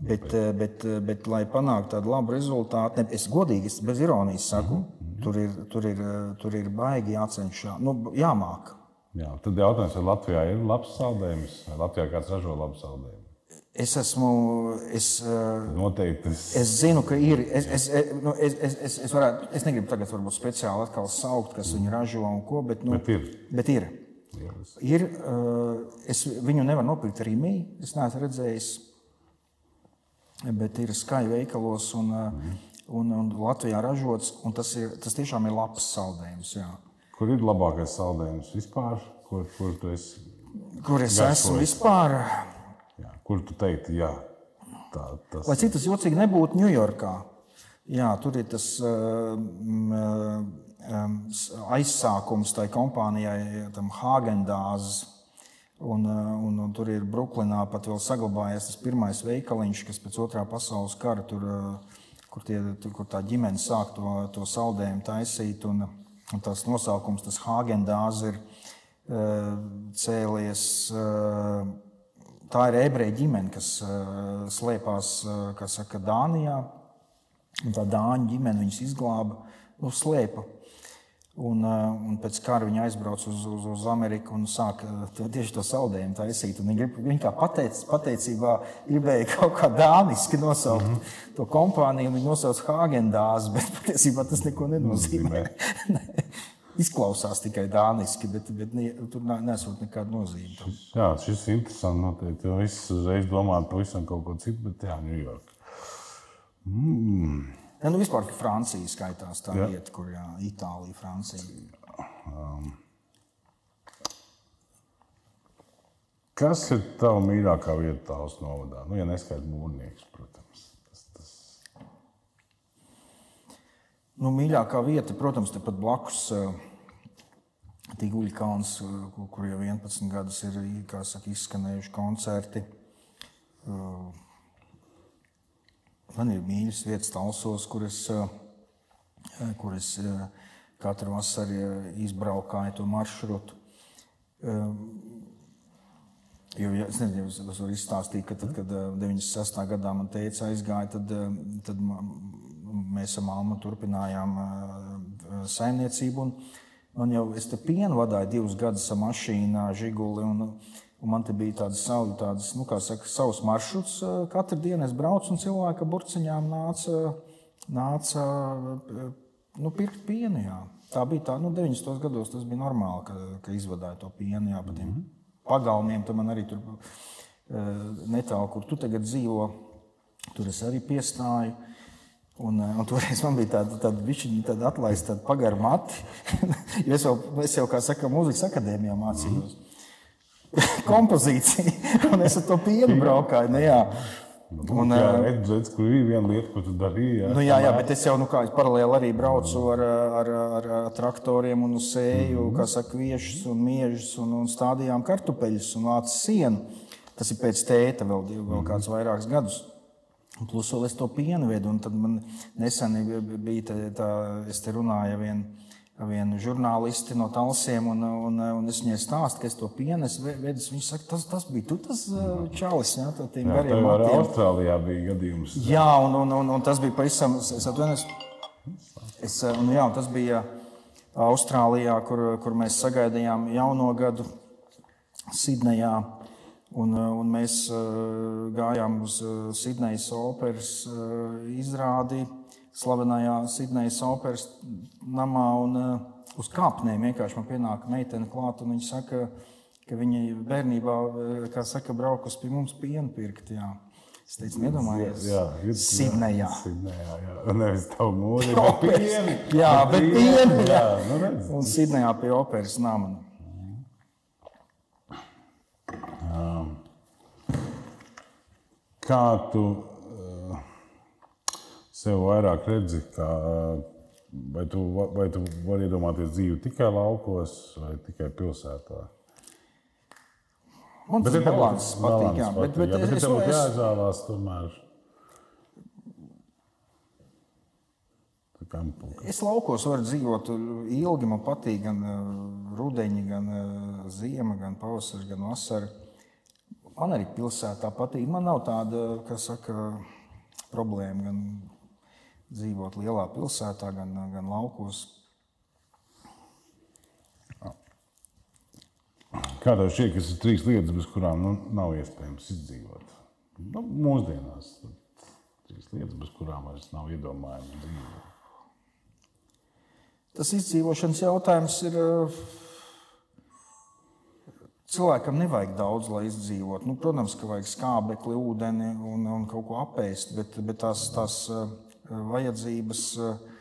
Bet, eh, bet, eh, bet, lai panāktu tādu labu rezultātu, ne, es godīgi, es bez ironijas saku, mm -hmm. tur, ir, tur, ir, eh, tur ir baigi jācenšas, nu, jāmāk. Jā, tad jautājums, vai Latvijā ir labs saldējums, vai Latvijā kāds ražo labu saldējumu? Es esmu, es, eh, Noteikti es zinu, ka ir. Es, es, es, nu, es, es, es, es, varētu, es negribu tagad varbūt speciāli atkal saukt, kas viņu ražo un ko, bet, nu, Bet ir. Bet ir. ir. ir eh, es viņu nevaru nopirkt Rīgā. Es neesmu redzējis, bet ir skaļi veikalos un, mm. un, un Latvijā ražots. un Tas, ir, tas tiešām ir labs saldējums. Jā. Kur ir labākais saldējums vispār? Kur, kur tu esi? Kur es esmu vispār? Kur tu teiktu, jā, tā, tas Lai cik tas jocīgi nebūtu Ņujorkā, jā, tur ir tas um, um, aizsākums tai kompānijai, tam Hāgendāzes. Un, uh, un, un tur ir Brooklynā pat vēl saglabājies tas pirmais veikaliņš, kas pēc otrā pasaules kara tur, kur, tie, tur, kur tā ģimene sāk to, to saldējumu taisīt. Un, un tas nosaukums, tas Hāgendāzes, ir cēlies. Tā ir ebreju ģimene, kas uh, slēpās uh, kā saka, Dānijā. Tā dāņu ģimene viņus izglāba, nu, slēpa. Un, uh, un pēc kara viņi aizbrauca uz, uz, uz Ameriku un sāka uh, tieši to saldējumu taisīt. Grib, viņi kā pateic, pateicībā gribēja kaut kā dāniski nosaukt mm -hmm. to kompāniju. Viņi nosauca Hāgendāzi, bet patiesībā tas neko nenozīmē. Izklausās tikai dāniski, bet, bet ne, tur nesot nekādu nozīmi. tam. Jā, šis ir interesants. Noteikti. Jo viss uzreiz domā pavisam kaut ko citu, bet jā, Ņujorka. Ja, nu, vispār Francija skaitās tā Jā. vieta, kur jā, Itālija, Francija. Kas ir tava mīļākā vieta tālāk novadā? Nu, ja neskaidrs mūrnieks, protams. Tas, tas... Nu, mīļākā vieta, protams, tepat blakus Tīguļa kalns, eh, kur, jau 11 gadus ir saka, izskanējuši koncerti. Eh, Man ir mīļas vietas Talsos, kur es, eh, kur es eh, katru vasaru izbraukāju to maršrutu. Jo, ja, es nezinu, es varu izstāstīt, ka tad, kad eh, 96. gadā man teica aizgāja, tad, tad mēs ar māmu turpinājām saimniecību. un Man jau, es te pienu vadīju divus gadus ar mašīnā, žiguli. Un, un man te bija tādas savu, tādas, nu, kā saka, savs maršruts. Katru dienu es braucu un cilvēka burciņām nāca, nāca nu, pirkt pienu. Jā. Tā bija tā, nu, 90. gados tas bija normāli, ka, ka izvadīja to pienu jā, pa tiem pagalmiem. Tur man arī tur netālu, kur tu tagad dzīvo, tur es arī piestāju. Un, eh, un toreiz man bija tāda, tāda, bišķiņa, tāda atlaista, tāda pagara mati. jo es jau, es jau, kā saka, mūzikas akadēmijā mācījos. Kompozīcija. un es ar to pienu braukāju. Nu, jā. Un, Un, jā, eh, redz, kur ir viena lieta, ko tu darīji. Jā, Nu, jā, jā, bet es jau nu, kā, es paralēli arī braucu ar, ar, ar, traktoriem un sēju, kā saka, viešus un miežus un, un stādījām kartupeļus un vācu sienu. Tas ir pēc tēta vēl, vēl kāds vairākus gadus. Plus vēl es to pienu vedu, un tad man nesen bija tā, tā es te runāju ar vienu, vienu žurnālisti no Talsiem, un, un, un es viņai stāstu, ka es to pienu vedis. Viņš saka, tas, tas bija tu, tas čalis, jā, tā tiem jā gariem matiem. Austrālijā bija gadījums. Jā, un, un, un, un tas bija pavisam. Es, atvainojos. Es, un, jā, tas bija Austrālijā, kur, kur mēs sagaidījām jauno gadu Sidnejā. Un, un mēs uh, gājām uz uh, Sidnejas operas izrādi, slavenajā Sidnejas operas namā. Un, uz kāpnēm vienkārši man pienāca meitene klāt, un viņa saka, ka viņa bērnībā, kā saka, braukus pie mums pienu pirkt. Jā. Es teicu, iedomājieties, Jā, ir Sidnejā. Sidnejā, jā. Nevis tavu mūri, bet pieni. Jā, bet pienu. Jā, nu redz. Un Sidnejā pie operas nama. Kā tu uh, sev vairāk redzi, kā vai tu, vai tu vari iedomāties dzīvi tikai laukos vai tikai pilsētā? Man tas balans patīk, jā, bet, bet, jā, bet es, tev būtu jāizvēlās tomēr. Mpulka. es laukos varu dzīvot ilgi, man patīk gan uh, rudeņi, gan uh, ziema, gan pavasaris, gan vasara. Man arī pilsētā patīk. Man nav tāda, kas saka, problēma gan dzīvot lielā pilsētā, gan, gan laukos. Kā tev šķiet, kas ir trīs lietas, bez kurām nu, nav iespējams izdzīvot? Nu, mūsdienās trīs lietas, bez kurām vairs nav iedomājami dzīvot. Tas izdzīvošanas jautājums ir. uh, Cilvēkam nevajag daudz, lai izdzīvotu. Nu, protams, ka vajag skābekli, ūdeni un, un kaut ko apēst, bet, bet tās, tās uh, vajadzības, uh,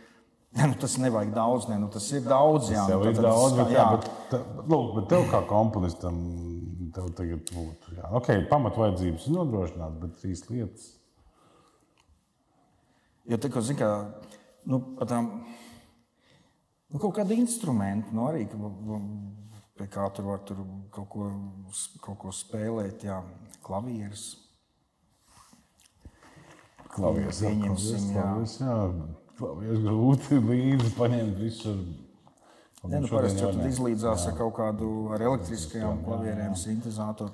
ne, nu, tas nevajag daudz. Ne, nu, tas ir daudz, jā, Tev nu, ir daudz, bet, jā, bet, te- lūk, bet tev kā komponistam, tev tagad būtu. Jā. Okay, pamatvajadzības ir nodrošināts, bet trīs lietas. Jo tā kā, zin, kā nu, pat tām, nu, kaut kādi instrumenti, nu, arī ka- pie kā tur var tur kaut ko, kaut ko spēlēt, jā, klavieres. Klavieres, jā, Pieņemsim, klavieres, jā. jā. Klavieres grūti līdzi paņemt visu. Ne, nu, parasti jau tad izlīdzās Jā. ar kaut kādu ar elektriskajām Jā, klavierēm, sintēzatoru.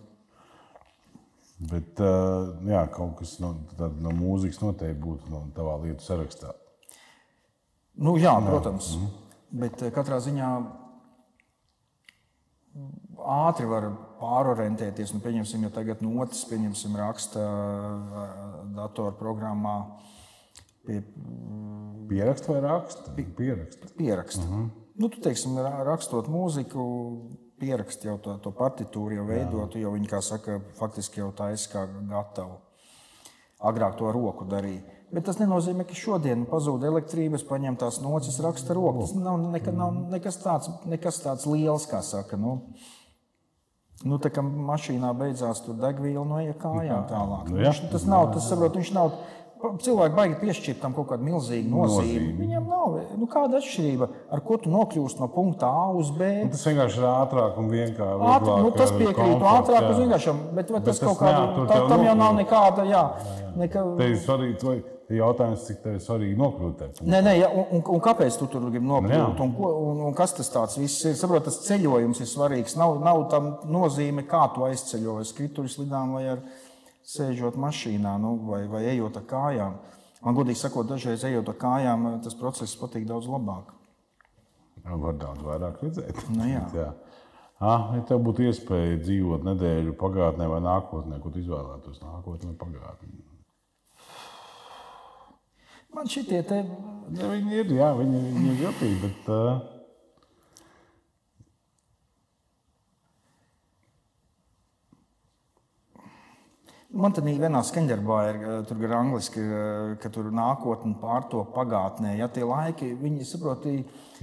Bet jā, kaut kas no, tad no mūzikas noteikti būtu no tavā lietu sarakstā. Nu, jā, protams. Bet eh, katrā ziņā ātri var pārorientēties. Nu, pieņemsim, ja tagad notis, pieņemsim, raksta datorprogrammā pie Pierakst vai raksta? Pierakst. pieraksta. Uh -huh. nu, tu, teiksim, ra- rakstot mūziku, pierakst jau to, to partitūru, jau veidotu, jau viņi, kā saka, faktiski jau taisa kā gatavu. Agrāk to roku darīja. Bet tas nenozīmē, ka šodien pazūd elektrības, paņem tās nocis, raksta roku. Tas nav, neka, nav nekas, tāds, nekas tāds liels, kā saka. Nu, nu, tā kā mašīnā beidzās degviela, no ieja kājām tālāk. Nu, jā. Viņš, tas nav, tas saprot, viņš nav. Cilvēki baigi piešķirt tam kaut kādu milzīgu nozīmi. Nozīmi. Viņam nav nu, kāda atšķirība, ar ko tu nokļūsi no punkta A uz B. Nu, tas vienkārši ir ātrāk un vienkārši. Ātri, nu, tas piekrīt ātrāk uz vienkāršam, bet, bet tas tas kaut kādā tā, tam jau nav nekāda, jā, neka, Te ir svarīgi, vai- jautājums, cik tev ir svarīgi nokļūt. tajā punktā. Nē, nē, ja, un, un, un kāpēc tu tur gribi Jā. nokļūt? Un, ko- un, un kas tas tāds viss ir? Saprot, tas ceļojums ir svarīgs. Nav, nav tam nozīme, kā tu aizceļo, vai skrituļslidām, vai ar sēžot mašīnā, nu, vai, vai ejot ar kājām. Man, godīgi sakot, dažreiz ejot ar kājām, tas process patīk daudz labāk. Jā, Var daudz vairāk redzēt. Nu, jā. Jā. Ah, ja tev būtu iespēja dzīvot nedēļu pagātnē vai nākotnē, ko izvēlētos nākotnē pagātnē? Man šitie te Ja, viņi ir, jā, viņi, viņi ir jutīgi, bet uh, Man te vienā skaņdarbā ir eh, tur gar angliski, eh, ka tur nākotnē pār to pagātnē. Ja tie laiki, viņi saprot,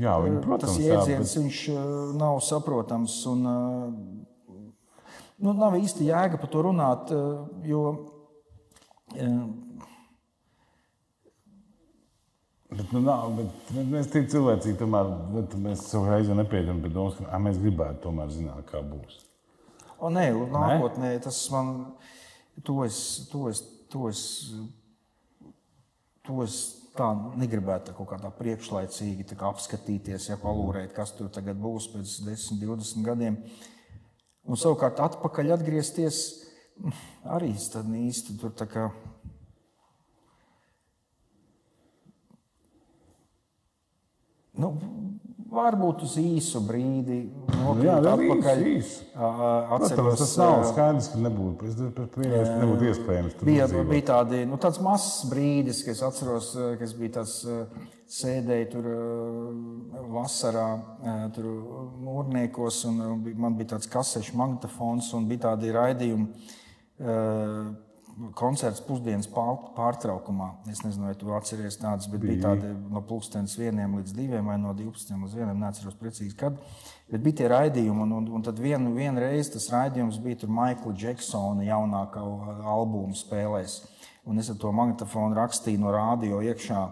Jā, viņi, tas protams, jā, jēdziens viņš eh, nav saprotams. Un, eh, nu, nav īsti jēga par to runāt, eh, jo eh, Bet, nu, nav, bet, bet mēs tik cilvēcīgi tomēr bet mēs savu reizi nepieņemam pie domas, ka mēs gribētu tomēr zināt, kā būs. O, nē, nākotnē tas man to es, to es, to es, to es tā negribētu kaut kādā priekšlaicīgi tā kā apskatīties, ja palūrēt, kas tur tagad būs pēc 10, 20 gadiem. Un savukārt atpakaļ atgriezties arī tad īsti tur tā kā. Nu, varbūt uz īsu brīdi, Nu, jā, arī atpakaļ. ā, Protams, Atceros, tas nav skaidrs, ka nebūtu. Es pieņemu, ka nebūtu iespējams tur Bija, izdzīvot. bija tādi, nu, tāds mazs brīdis, kad es atceros, kas bija tas sēdēju tur vasarā, tur mūrniekos, un man bija tāds kasešu magnetofons, un bija tādi raidījumi. Koncerts pusdienas pār- pārtraukumā. Es nezinu, vai tu atceries tādas, bet bija, bija tādi no pulkstenes vieniem līdz diviem vai no 12 līdz vienam. Neatceros precīzi, kad. Bet bija tie raidījumi, un, un, un tad vienu, vienu reizi tas raidījums bija tur Maikla Džeksona jaunākā albuma spēlēs. Un es ar to magnetofonu rakstīju no rādio iekšā.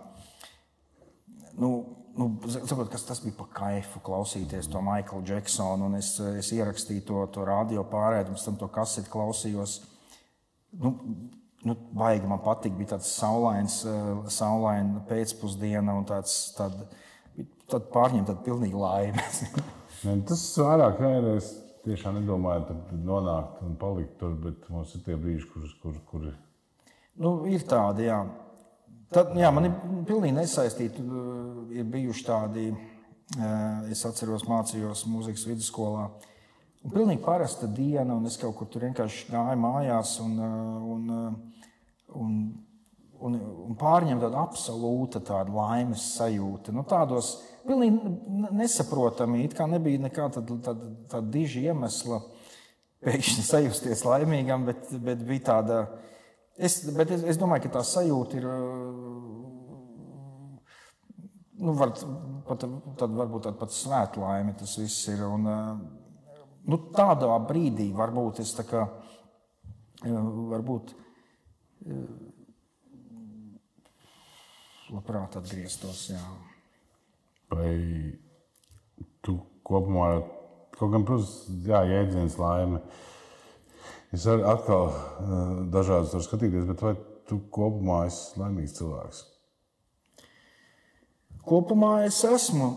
Nu, nu, sakot, kas tas bija par kaifu klausīties to Maiklu Džeksonu. Es, es ierakstīju to, to radio pārēdu, un tam to kaseti klausījos. Nu, nu, baigi man patīk, bija tāds saulains, saulaina pēcpusdiena un tāds, tād, tad pārņem tādu pilnīgu laimi. tas vairāk reizes tiešām nedomāju, tad nonākt un palikt tur, bet mums ir tie brīži, kurus kur, kur... nu, ir tādi, jā. Tad, jā, man ir pilnīgi nesaistīti. Ir bijuši tādi, es atceros, mācījos mūzikas vidusskolā. Un pilnīgi parasta diena, un es kaut kur tur vienkārši gāju mājās un, un, un, un, un pārņēmu tādu absolūtu tādu laimes sajūtu. Nu, tādos pilnīgi nesaprotami, it kā nebija nekāda tāda, tāda, tāda diža iemesla pēkšņi sajusties laimīgam, bet, bet bija tāda. Es, bet es, es domāju, ka tā sajūta ir. Nu, var, pat, tad varbūt tāda pat svēta laime tas viss ir. Un, nu, tādā brīdī varbūt es tā kā. Varbūt, labprāt atgrieztos. Jā. Vai tu kopumā, kaut gan, protams, jā, jēdziens laime. Es varu atkal uh, dažādas tur skatīties, bet vai tu kopumā esi laimīgs cilvēks? Kopumā es esmu.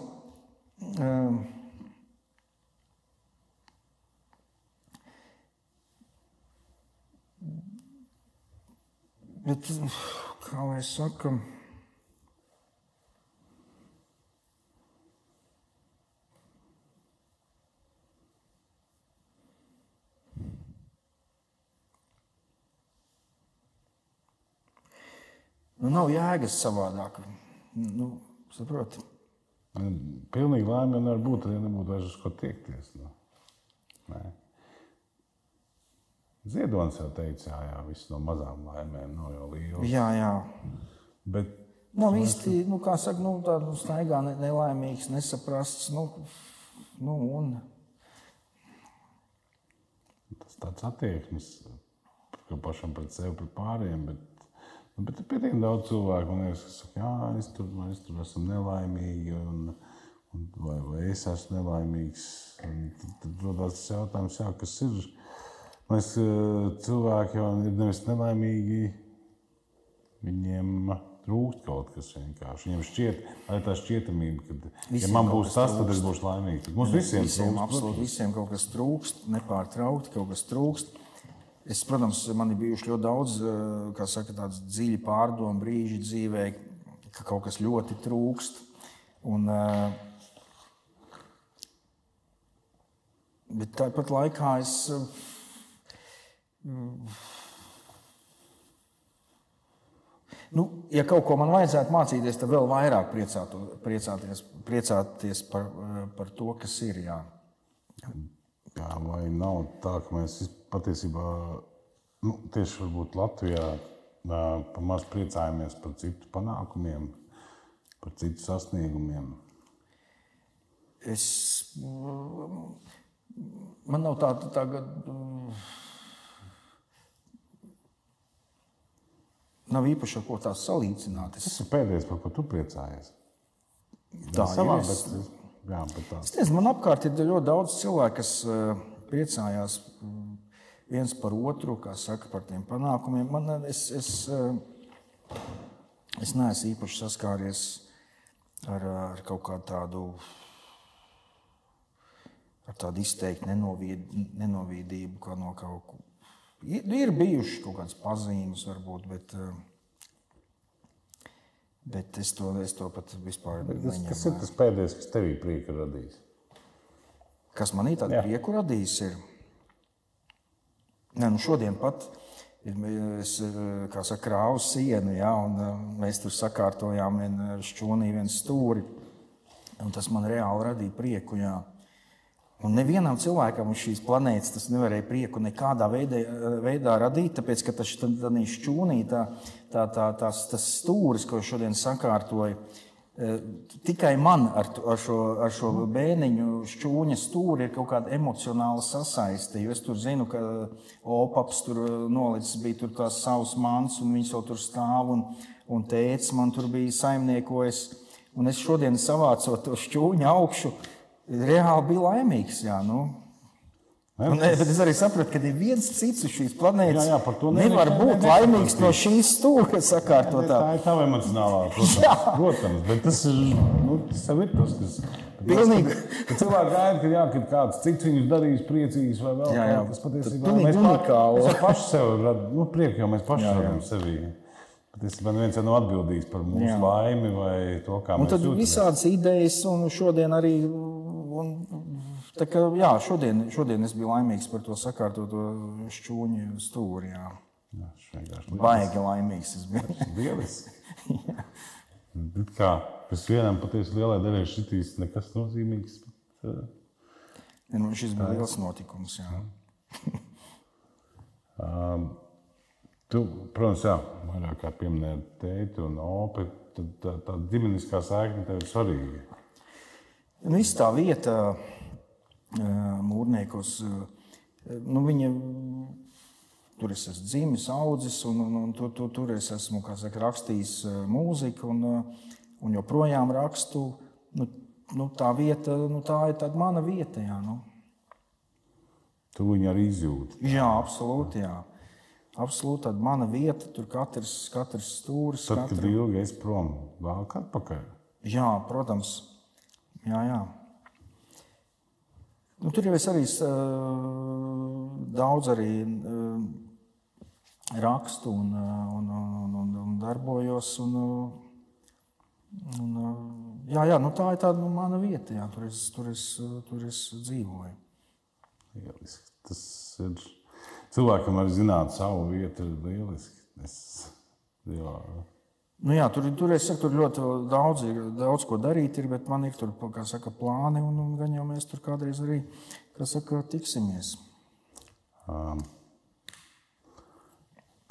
Uh, bet, kā lai saku, Nu, nav jēgas savādāk. Nu, saproti? Pilnīgi laime nevar būt, ja nebūtu vairs uz ko tiekties. Nu. Nē. Ziedonis jau teica, jā, jā viss no mazām laimēm, no jau liela. Jā, jā. Bet Nav īsti, nu, kā saka, nu, tādu staigā ne, nelaimīgs, nesaprasts. Nu, nu, un... Tas tāds attieksmes, pašam pret sevi, pret pārējiem, bet Nu, bet ir pietiekami daudz cilvēku, liekas, kas saka, jā, es tur, mēs tur esam nelaimīgi, un, un, vai, vai es esmu nelaimīgs. Un tad rodas tas jautājums, jā, kas ir. Mēs cilvēki jau ir nevis nelaimīgi, viņiem trūkst kaut kas vienkārši. Viņam šķiet, vai tā šķietamība, ka, visiem ja man būs tas, tad es būšu laimīgs. Mums visiem, visiem trūkst. Absolūti visiem kaut kas trūkst, nepārtraukti kaut kas trūkst. Es, protams, man ir bijuši ļoti daudz eh, saka, dziļi pārdomu brīži dzīvē, ka kaut kas ļoti trūkst. Un, eh, bet tāpat laikā es. Nu, ja kaut ko man vajadzētu mācīties, tad vēl vairāk priecāto, priecāties, priecāties par, par to, kas ir. Jā. Jā, vai nav tā, ka mēs patiesībā nu, tieši Latvijā pamazs priecājamies par citu panākumiem, par citu sasniegumiem? Es, man nav tāda tagad. Nav īpaši ar ko tā salīdzināt. Es... Tas ir pēdējais, par ko tu priecājies. Tā ir savā, bet, jā, bet tā. Es nezinu, man apkārt ir ļoti daudz cilvēku, kas priecājās viens par otru, kā saka, par tiem panākumiem. Man, es, es, eh, es neesmu īpaši saskāries ar, ar kaut kādu tādu. Ar tādu nenovīd, nenovīdību, kā no kaut. Ir, ir bijušas kaut kādas pazīmes, varbūt, bet, eh, bet es, to, es to pat vispār neņemu. Kas ir tas pēdējais, kas tevī prieku radīs? Kas manī tādu prieku radīs? Ir? Nē, nu šodien pat es saka, krāvu sienu, ja, un mēs tur sakārtojām vienu šķūnī, vienu stūri. Tas man reāli radīja prieku. Jā. Un nevienam cilvēkam uz šīs planētas tas nevarēja prieku nekādā veidā, veidā radīt, tāpēc ka tas šķūnī, tā, tā, tā, tās, tas stūris, ko šodien sakārtoja, Eh, tikai man ar, ar, šo, ar šo bēniņu šķūņa stūri ir kaut kāda emocionāla sasaiste. Es tur zinu, ka opaps tur eh, nolicis bija tur tās savas mans, un viņš jau tur stāv, un, un tēvs man tur bija saimniekojis. un es šodien savācot to šķūņu augšu, reāli biju laimīgs. Jā, nu. Ne, Un, bet es arī sapratu, ka neviens cits uz šīs planētas Jā, jā, nevar neviens būt ne- laimīgs no nesapratīs. šīs stūra sakārtotā. Tā ir tā emocionālā, protams, protams. Bet tas ir, nu, tas ir tas, kas. Pilnīgi. Ka cilvēki gaida, ka, jā, ka kāds cits viņus darīs priecīgus vai vēl kaut kas patiesībā. Pilnīgi mēs pa- unikāli. Jau paši sev radām, nu, prieku jau mēs paši radām sevī. Patiesībā neviens jau nav atbildīgs par mūsu Jā. laimi vai to, kā Un mēs tad jūtamies. visādas idejas, un šodien arī. Un, tā kā, jā, šodien, šodien es biju laimīgs par to sakārtoto šķūņu stūri. Jā. Jā, Baigi laimīgs es biju. lieliski. Kā, kas vienam patiesi lielai daļai šitīs nekas nozīmīgs. Bet, uh, Nu, šis bija liels notikums. Jā. Tu, protams, jā, vairāk kā pieminēji tēti un opi, tad tā, tā ģimeniskā saikne tev ir svarīga. Nu, viss tā vieta, mūrniekos, nu, viņa, tur es esmu dzimis, audzis, un, un, un tur, tur, tur es esmu saka, rakstījis mūziku, un, un joprojām rakstu. Nu, nu, tā vieta, nu, tā ir tāda mana vieta. Jā, nu. Tu viņu arī izjūti. jā absolūti. Jā. Absolūti tāda mana vieta, tur katrs, katrs stūris. Tad, kad katra... ilgi esi prom, vēl kā atpakaļ. Jā, protams. Jā, jā. Nu, tur jau es arī uh, daudz arī, uh, rakstu un, uh, un, un, un, un darbojos. Un, un, jā, jā, nu, tā ir tāda mana vieta. Jā, tur, es, tur, es, tur es dzīvoju. Lieliski. Tas ir cilvēkam arī zināt savu vietu, ir lieliski. Es, jā, Nu, jā, tur, tur, saku, tur ļoti daudz, ir, daudz ko darīt, ir, bet man ir tur saka, plāni, un, un gan jau mēs tur kādreiz arī saka, tiksimies. um,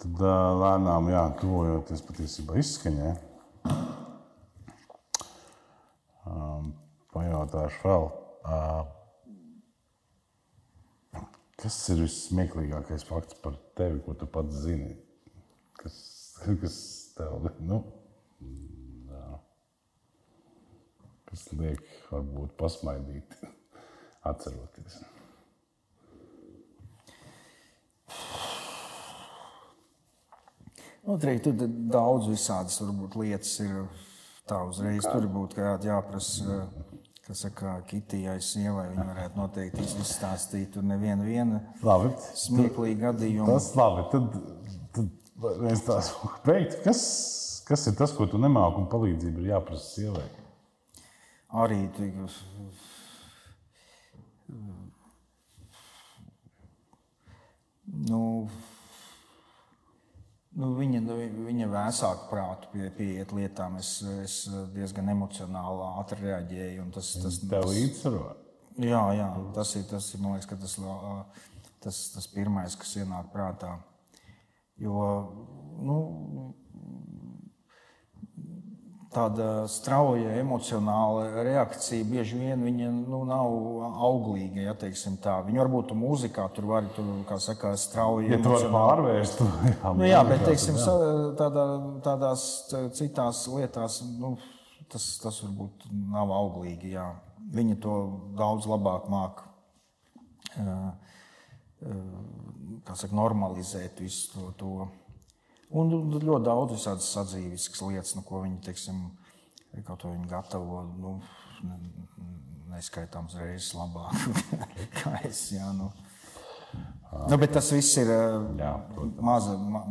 tad lēnām, jā, tuvojoties patiesībā izskaņai. Um, pajautāšu vēl. Uh, Kas ir vissmieklīgākais fakts par tevi, ko tu pats zini? Kas, kas tev nu, jā, kas liek, varbūt pasmaidīt, atceroties? Noteikti tur daudz visādas varbūt, lietas ir tā uzreiz. Tur būtu kā jāprasa, kas saka, Kitijai, sievai. Viņa varētu noteikti izstāstīt. Tur Labi, smieklīga gadījuma. tas labi. Tad, mēs tās beigtu. Kas, kas ir tas, ko tu nemāki un palīdzību ir jāprasa sievai? Arī tik, nu, nu, viņa, nu, viņa vēsāk prātu pie, pieiet lietām. Es, es diezgan emocionāli ātri reaģēju. un Tas, tas, Tev līdzsvarā. Jā, jā tas, ir, tas ir man liekas, ka tas, tas, tas pirmais, kas ienāk prātā. Jo nu, tāda strauja emocionāla reakcija bieži vien viņa, nu, nav auglīga. Ja. Viņa varbūt mūzikā tur var saka, strauji Ja tu vari pārvērst, jā, Nu, jā, bet teiksim, jā. tādā, tādās citās lietās nu, tas, tas varbūt nav auglīgi. Jā. Viņi to daudz labāk māca. Kā saka, normalizēt visu to. to. Un ļoti daudz visādas sadzīves lietas, nu, ko viņi, teiksim, kaut ko viņi gatavo. Nu, ne- Neskaitāms reizes labāk, kā es. Jā, nu. Nu, bet tas viss ir ā, Jā, protams. maza. Ma,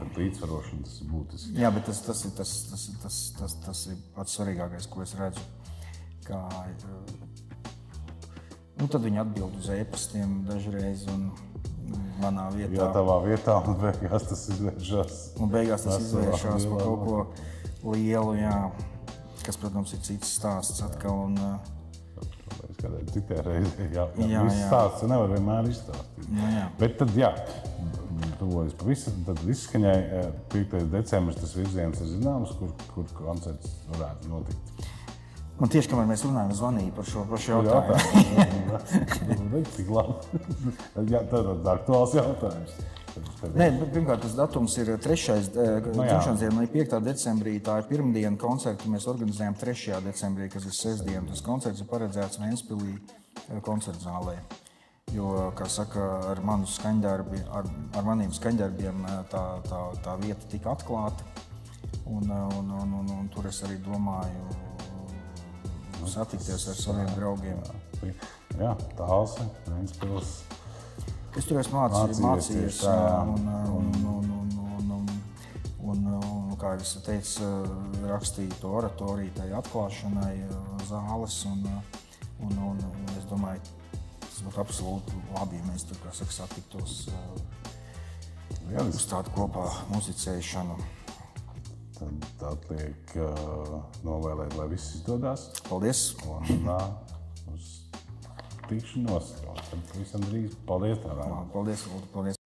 Bet līdzsvarošana tas ir būtiski. jā, bet tas, tas, ir, tas, tas, tas, tas, tas ir pats svarīgākais, ko es redzu. Kā, ā, nu, tad viņi atbild uz e-pastiem dažreiz, un manā Jā, vietā. tavā vietā, un beigās tas izvēršas. Un beigās tas izvēršas par kaut ko lielu, jā, kas, protams, ir cits stāsts atkal. Un, Kādai citai reizei, jā, jā, Jā, jā. jā. stāsts nevar vienmēr izstāstīt. Nu, jā. Bet tad, jā, tuvojas pavisam, tad izskaņai eh, 5. decembris tas virziens ir zināms, kur, kur koncerts varētu notikt. Man tieši kamēr mēs runājam, zvanīja par šo, par šo jautājumu. Cik labi. Jā, tad ir aktuāls jautājums. Nē, pirmkārt, tas datums ir 3. No dzimšanas diena, 5. decembrī. Tā ir pirmdiena koncerta. Mēs organizējam 3. decembrī, kas ir sestdiena. Tas koncerts ir paredzēts Vēnspilī koncerta zālē. Jo, kā saka, ar, manu skaņdarbi, ar, ar maniem skaņdarbiem tā, tā, tā vieta tika atklāta. Un, un, un, un, un tur es arī domāju satikties ar saviem draugiem. Jā, jā tāls, Vēnspils. Es tur esmu mācījies, mācījies un, un, un, un, un, un, un, un, kā jau es teicu, rakstīju to oratoriju tai atklāšanai zāles. Un, un, un, un es domāju, tas būtu absolūti labi, ja mēs tur saka, satiktos Jā, uz tādu kopā muzicēšanu. Tad atliek uh, novēlēt, lai viss izdodas. Paldies! Un, uh, uz tikšanos. Pavisam drīz. Paldies! Tev, paldies! paldies.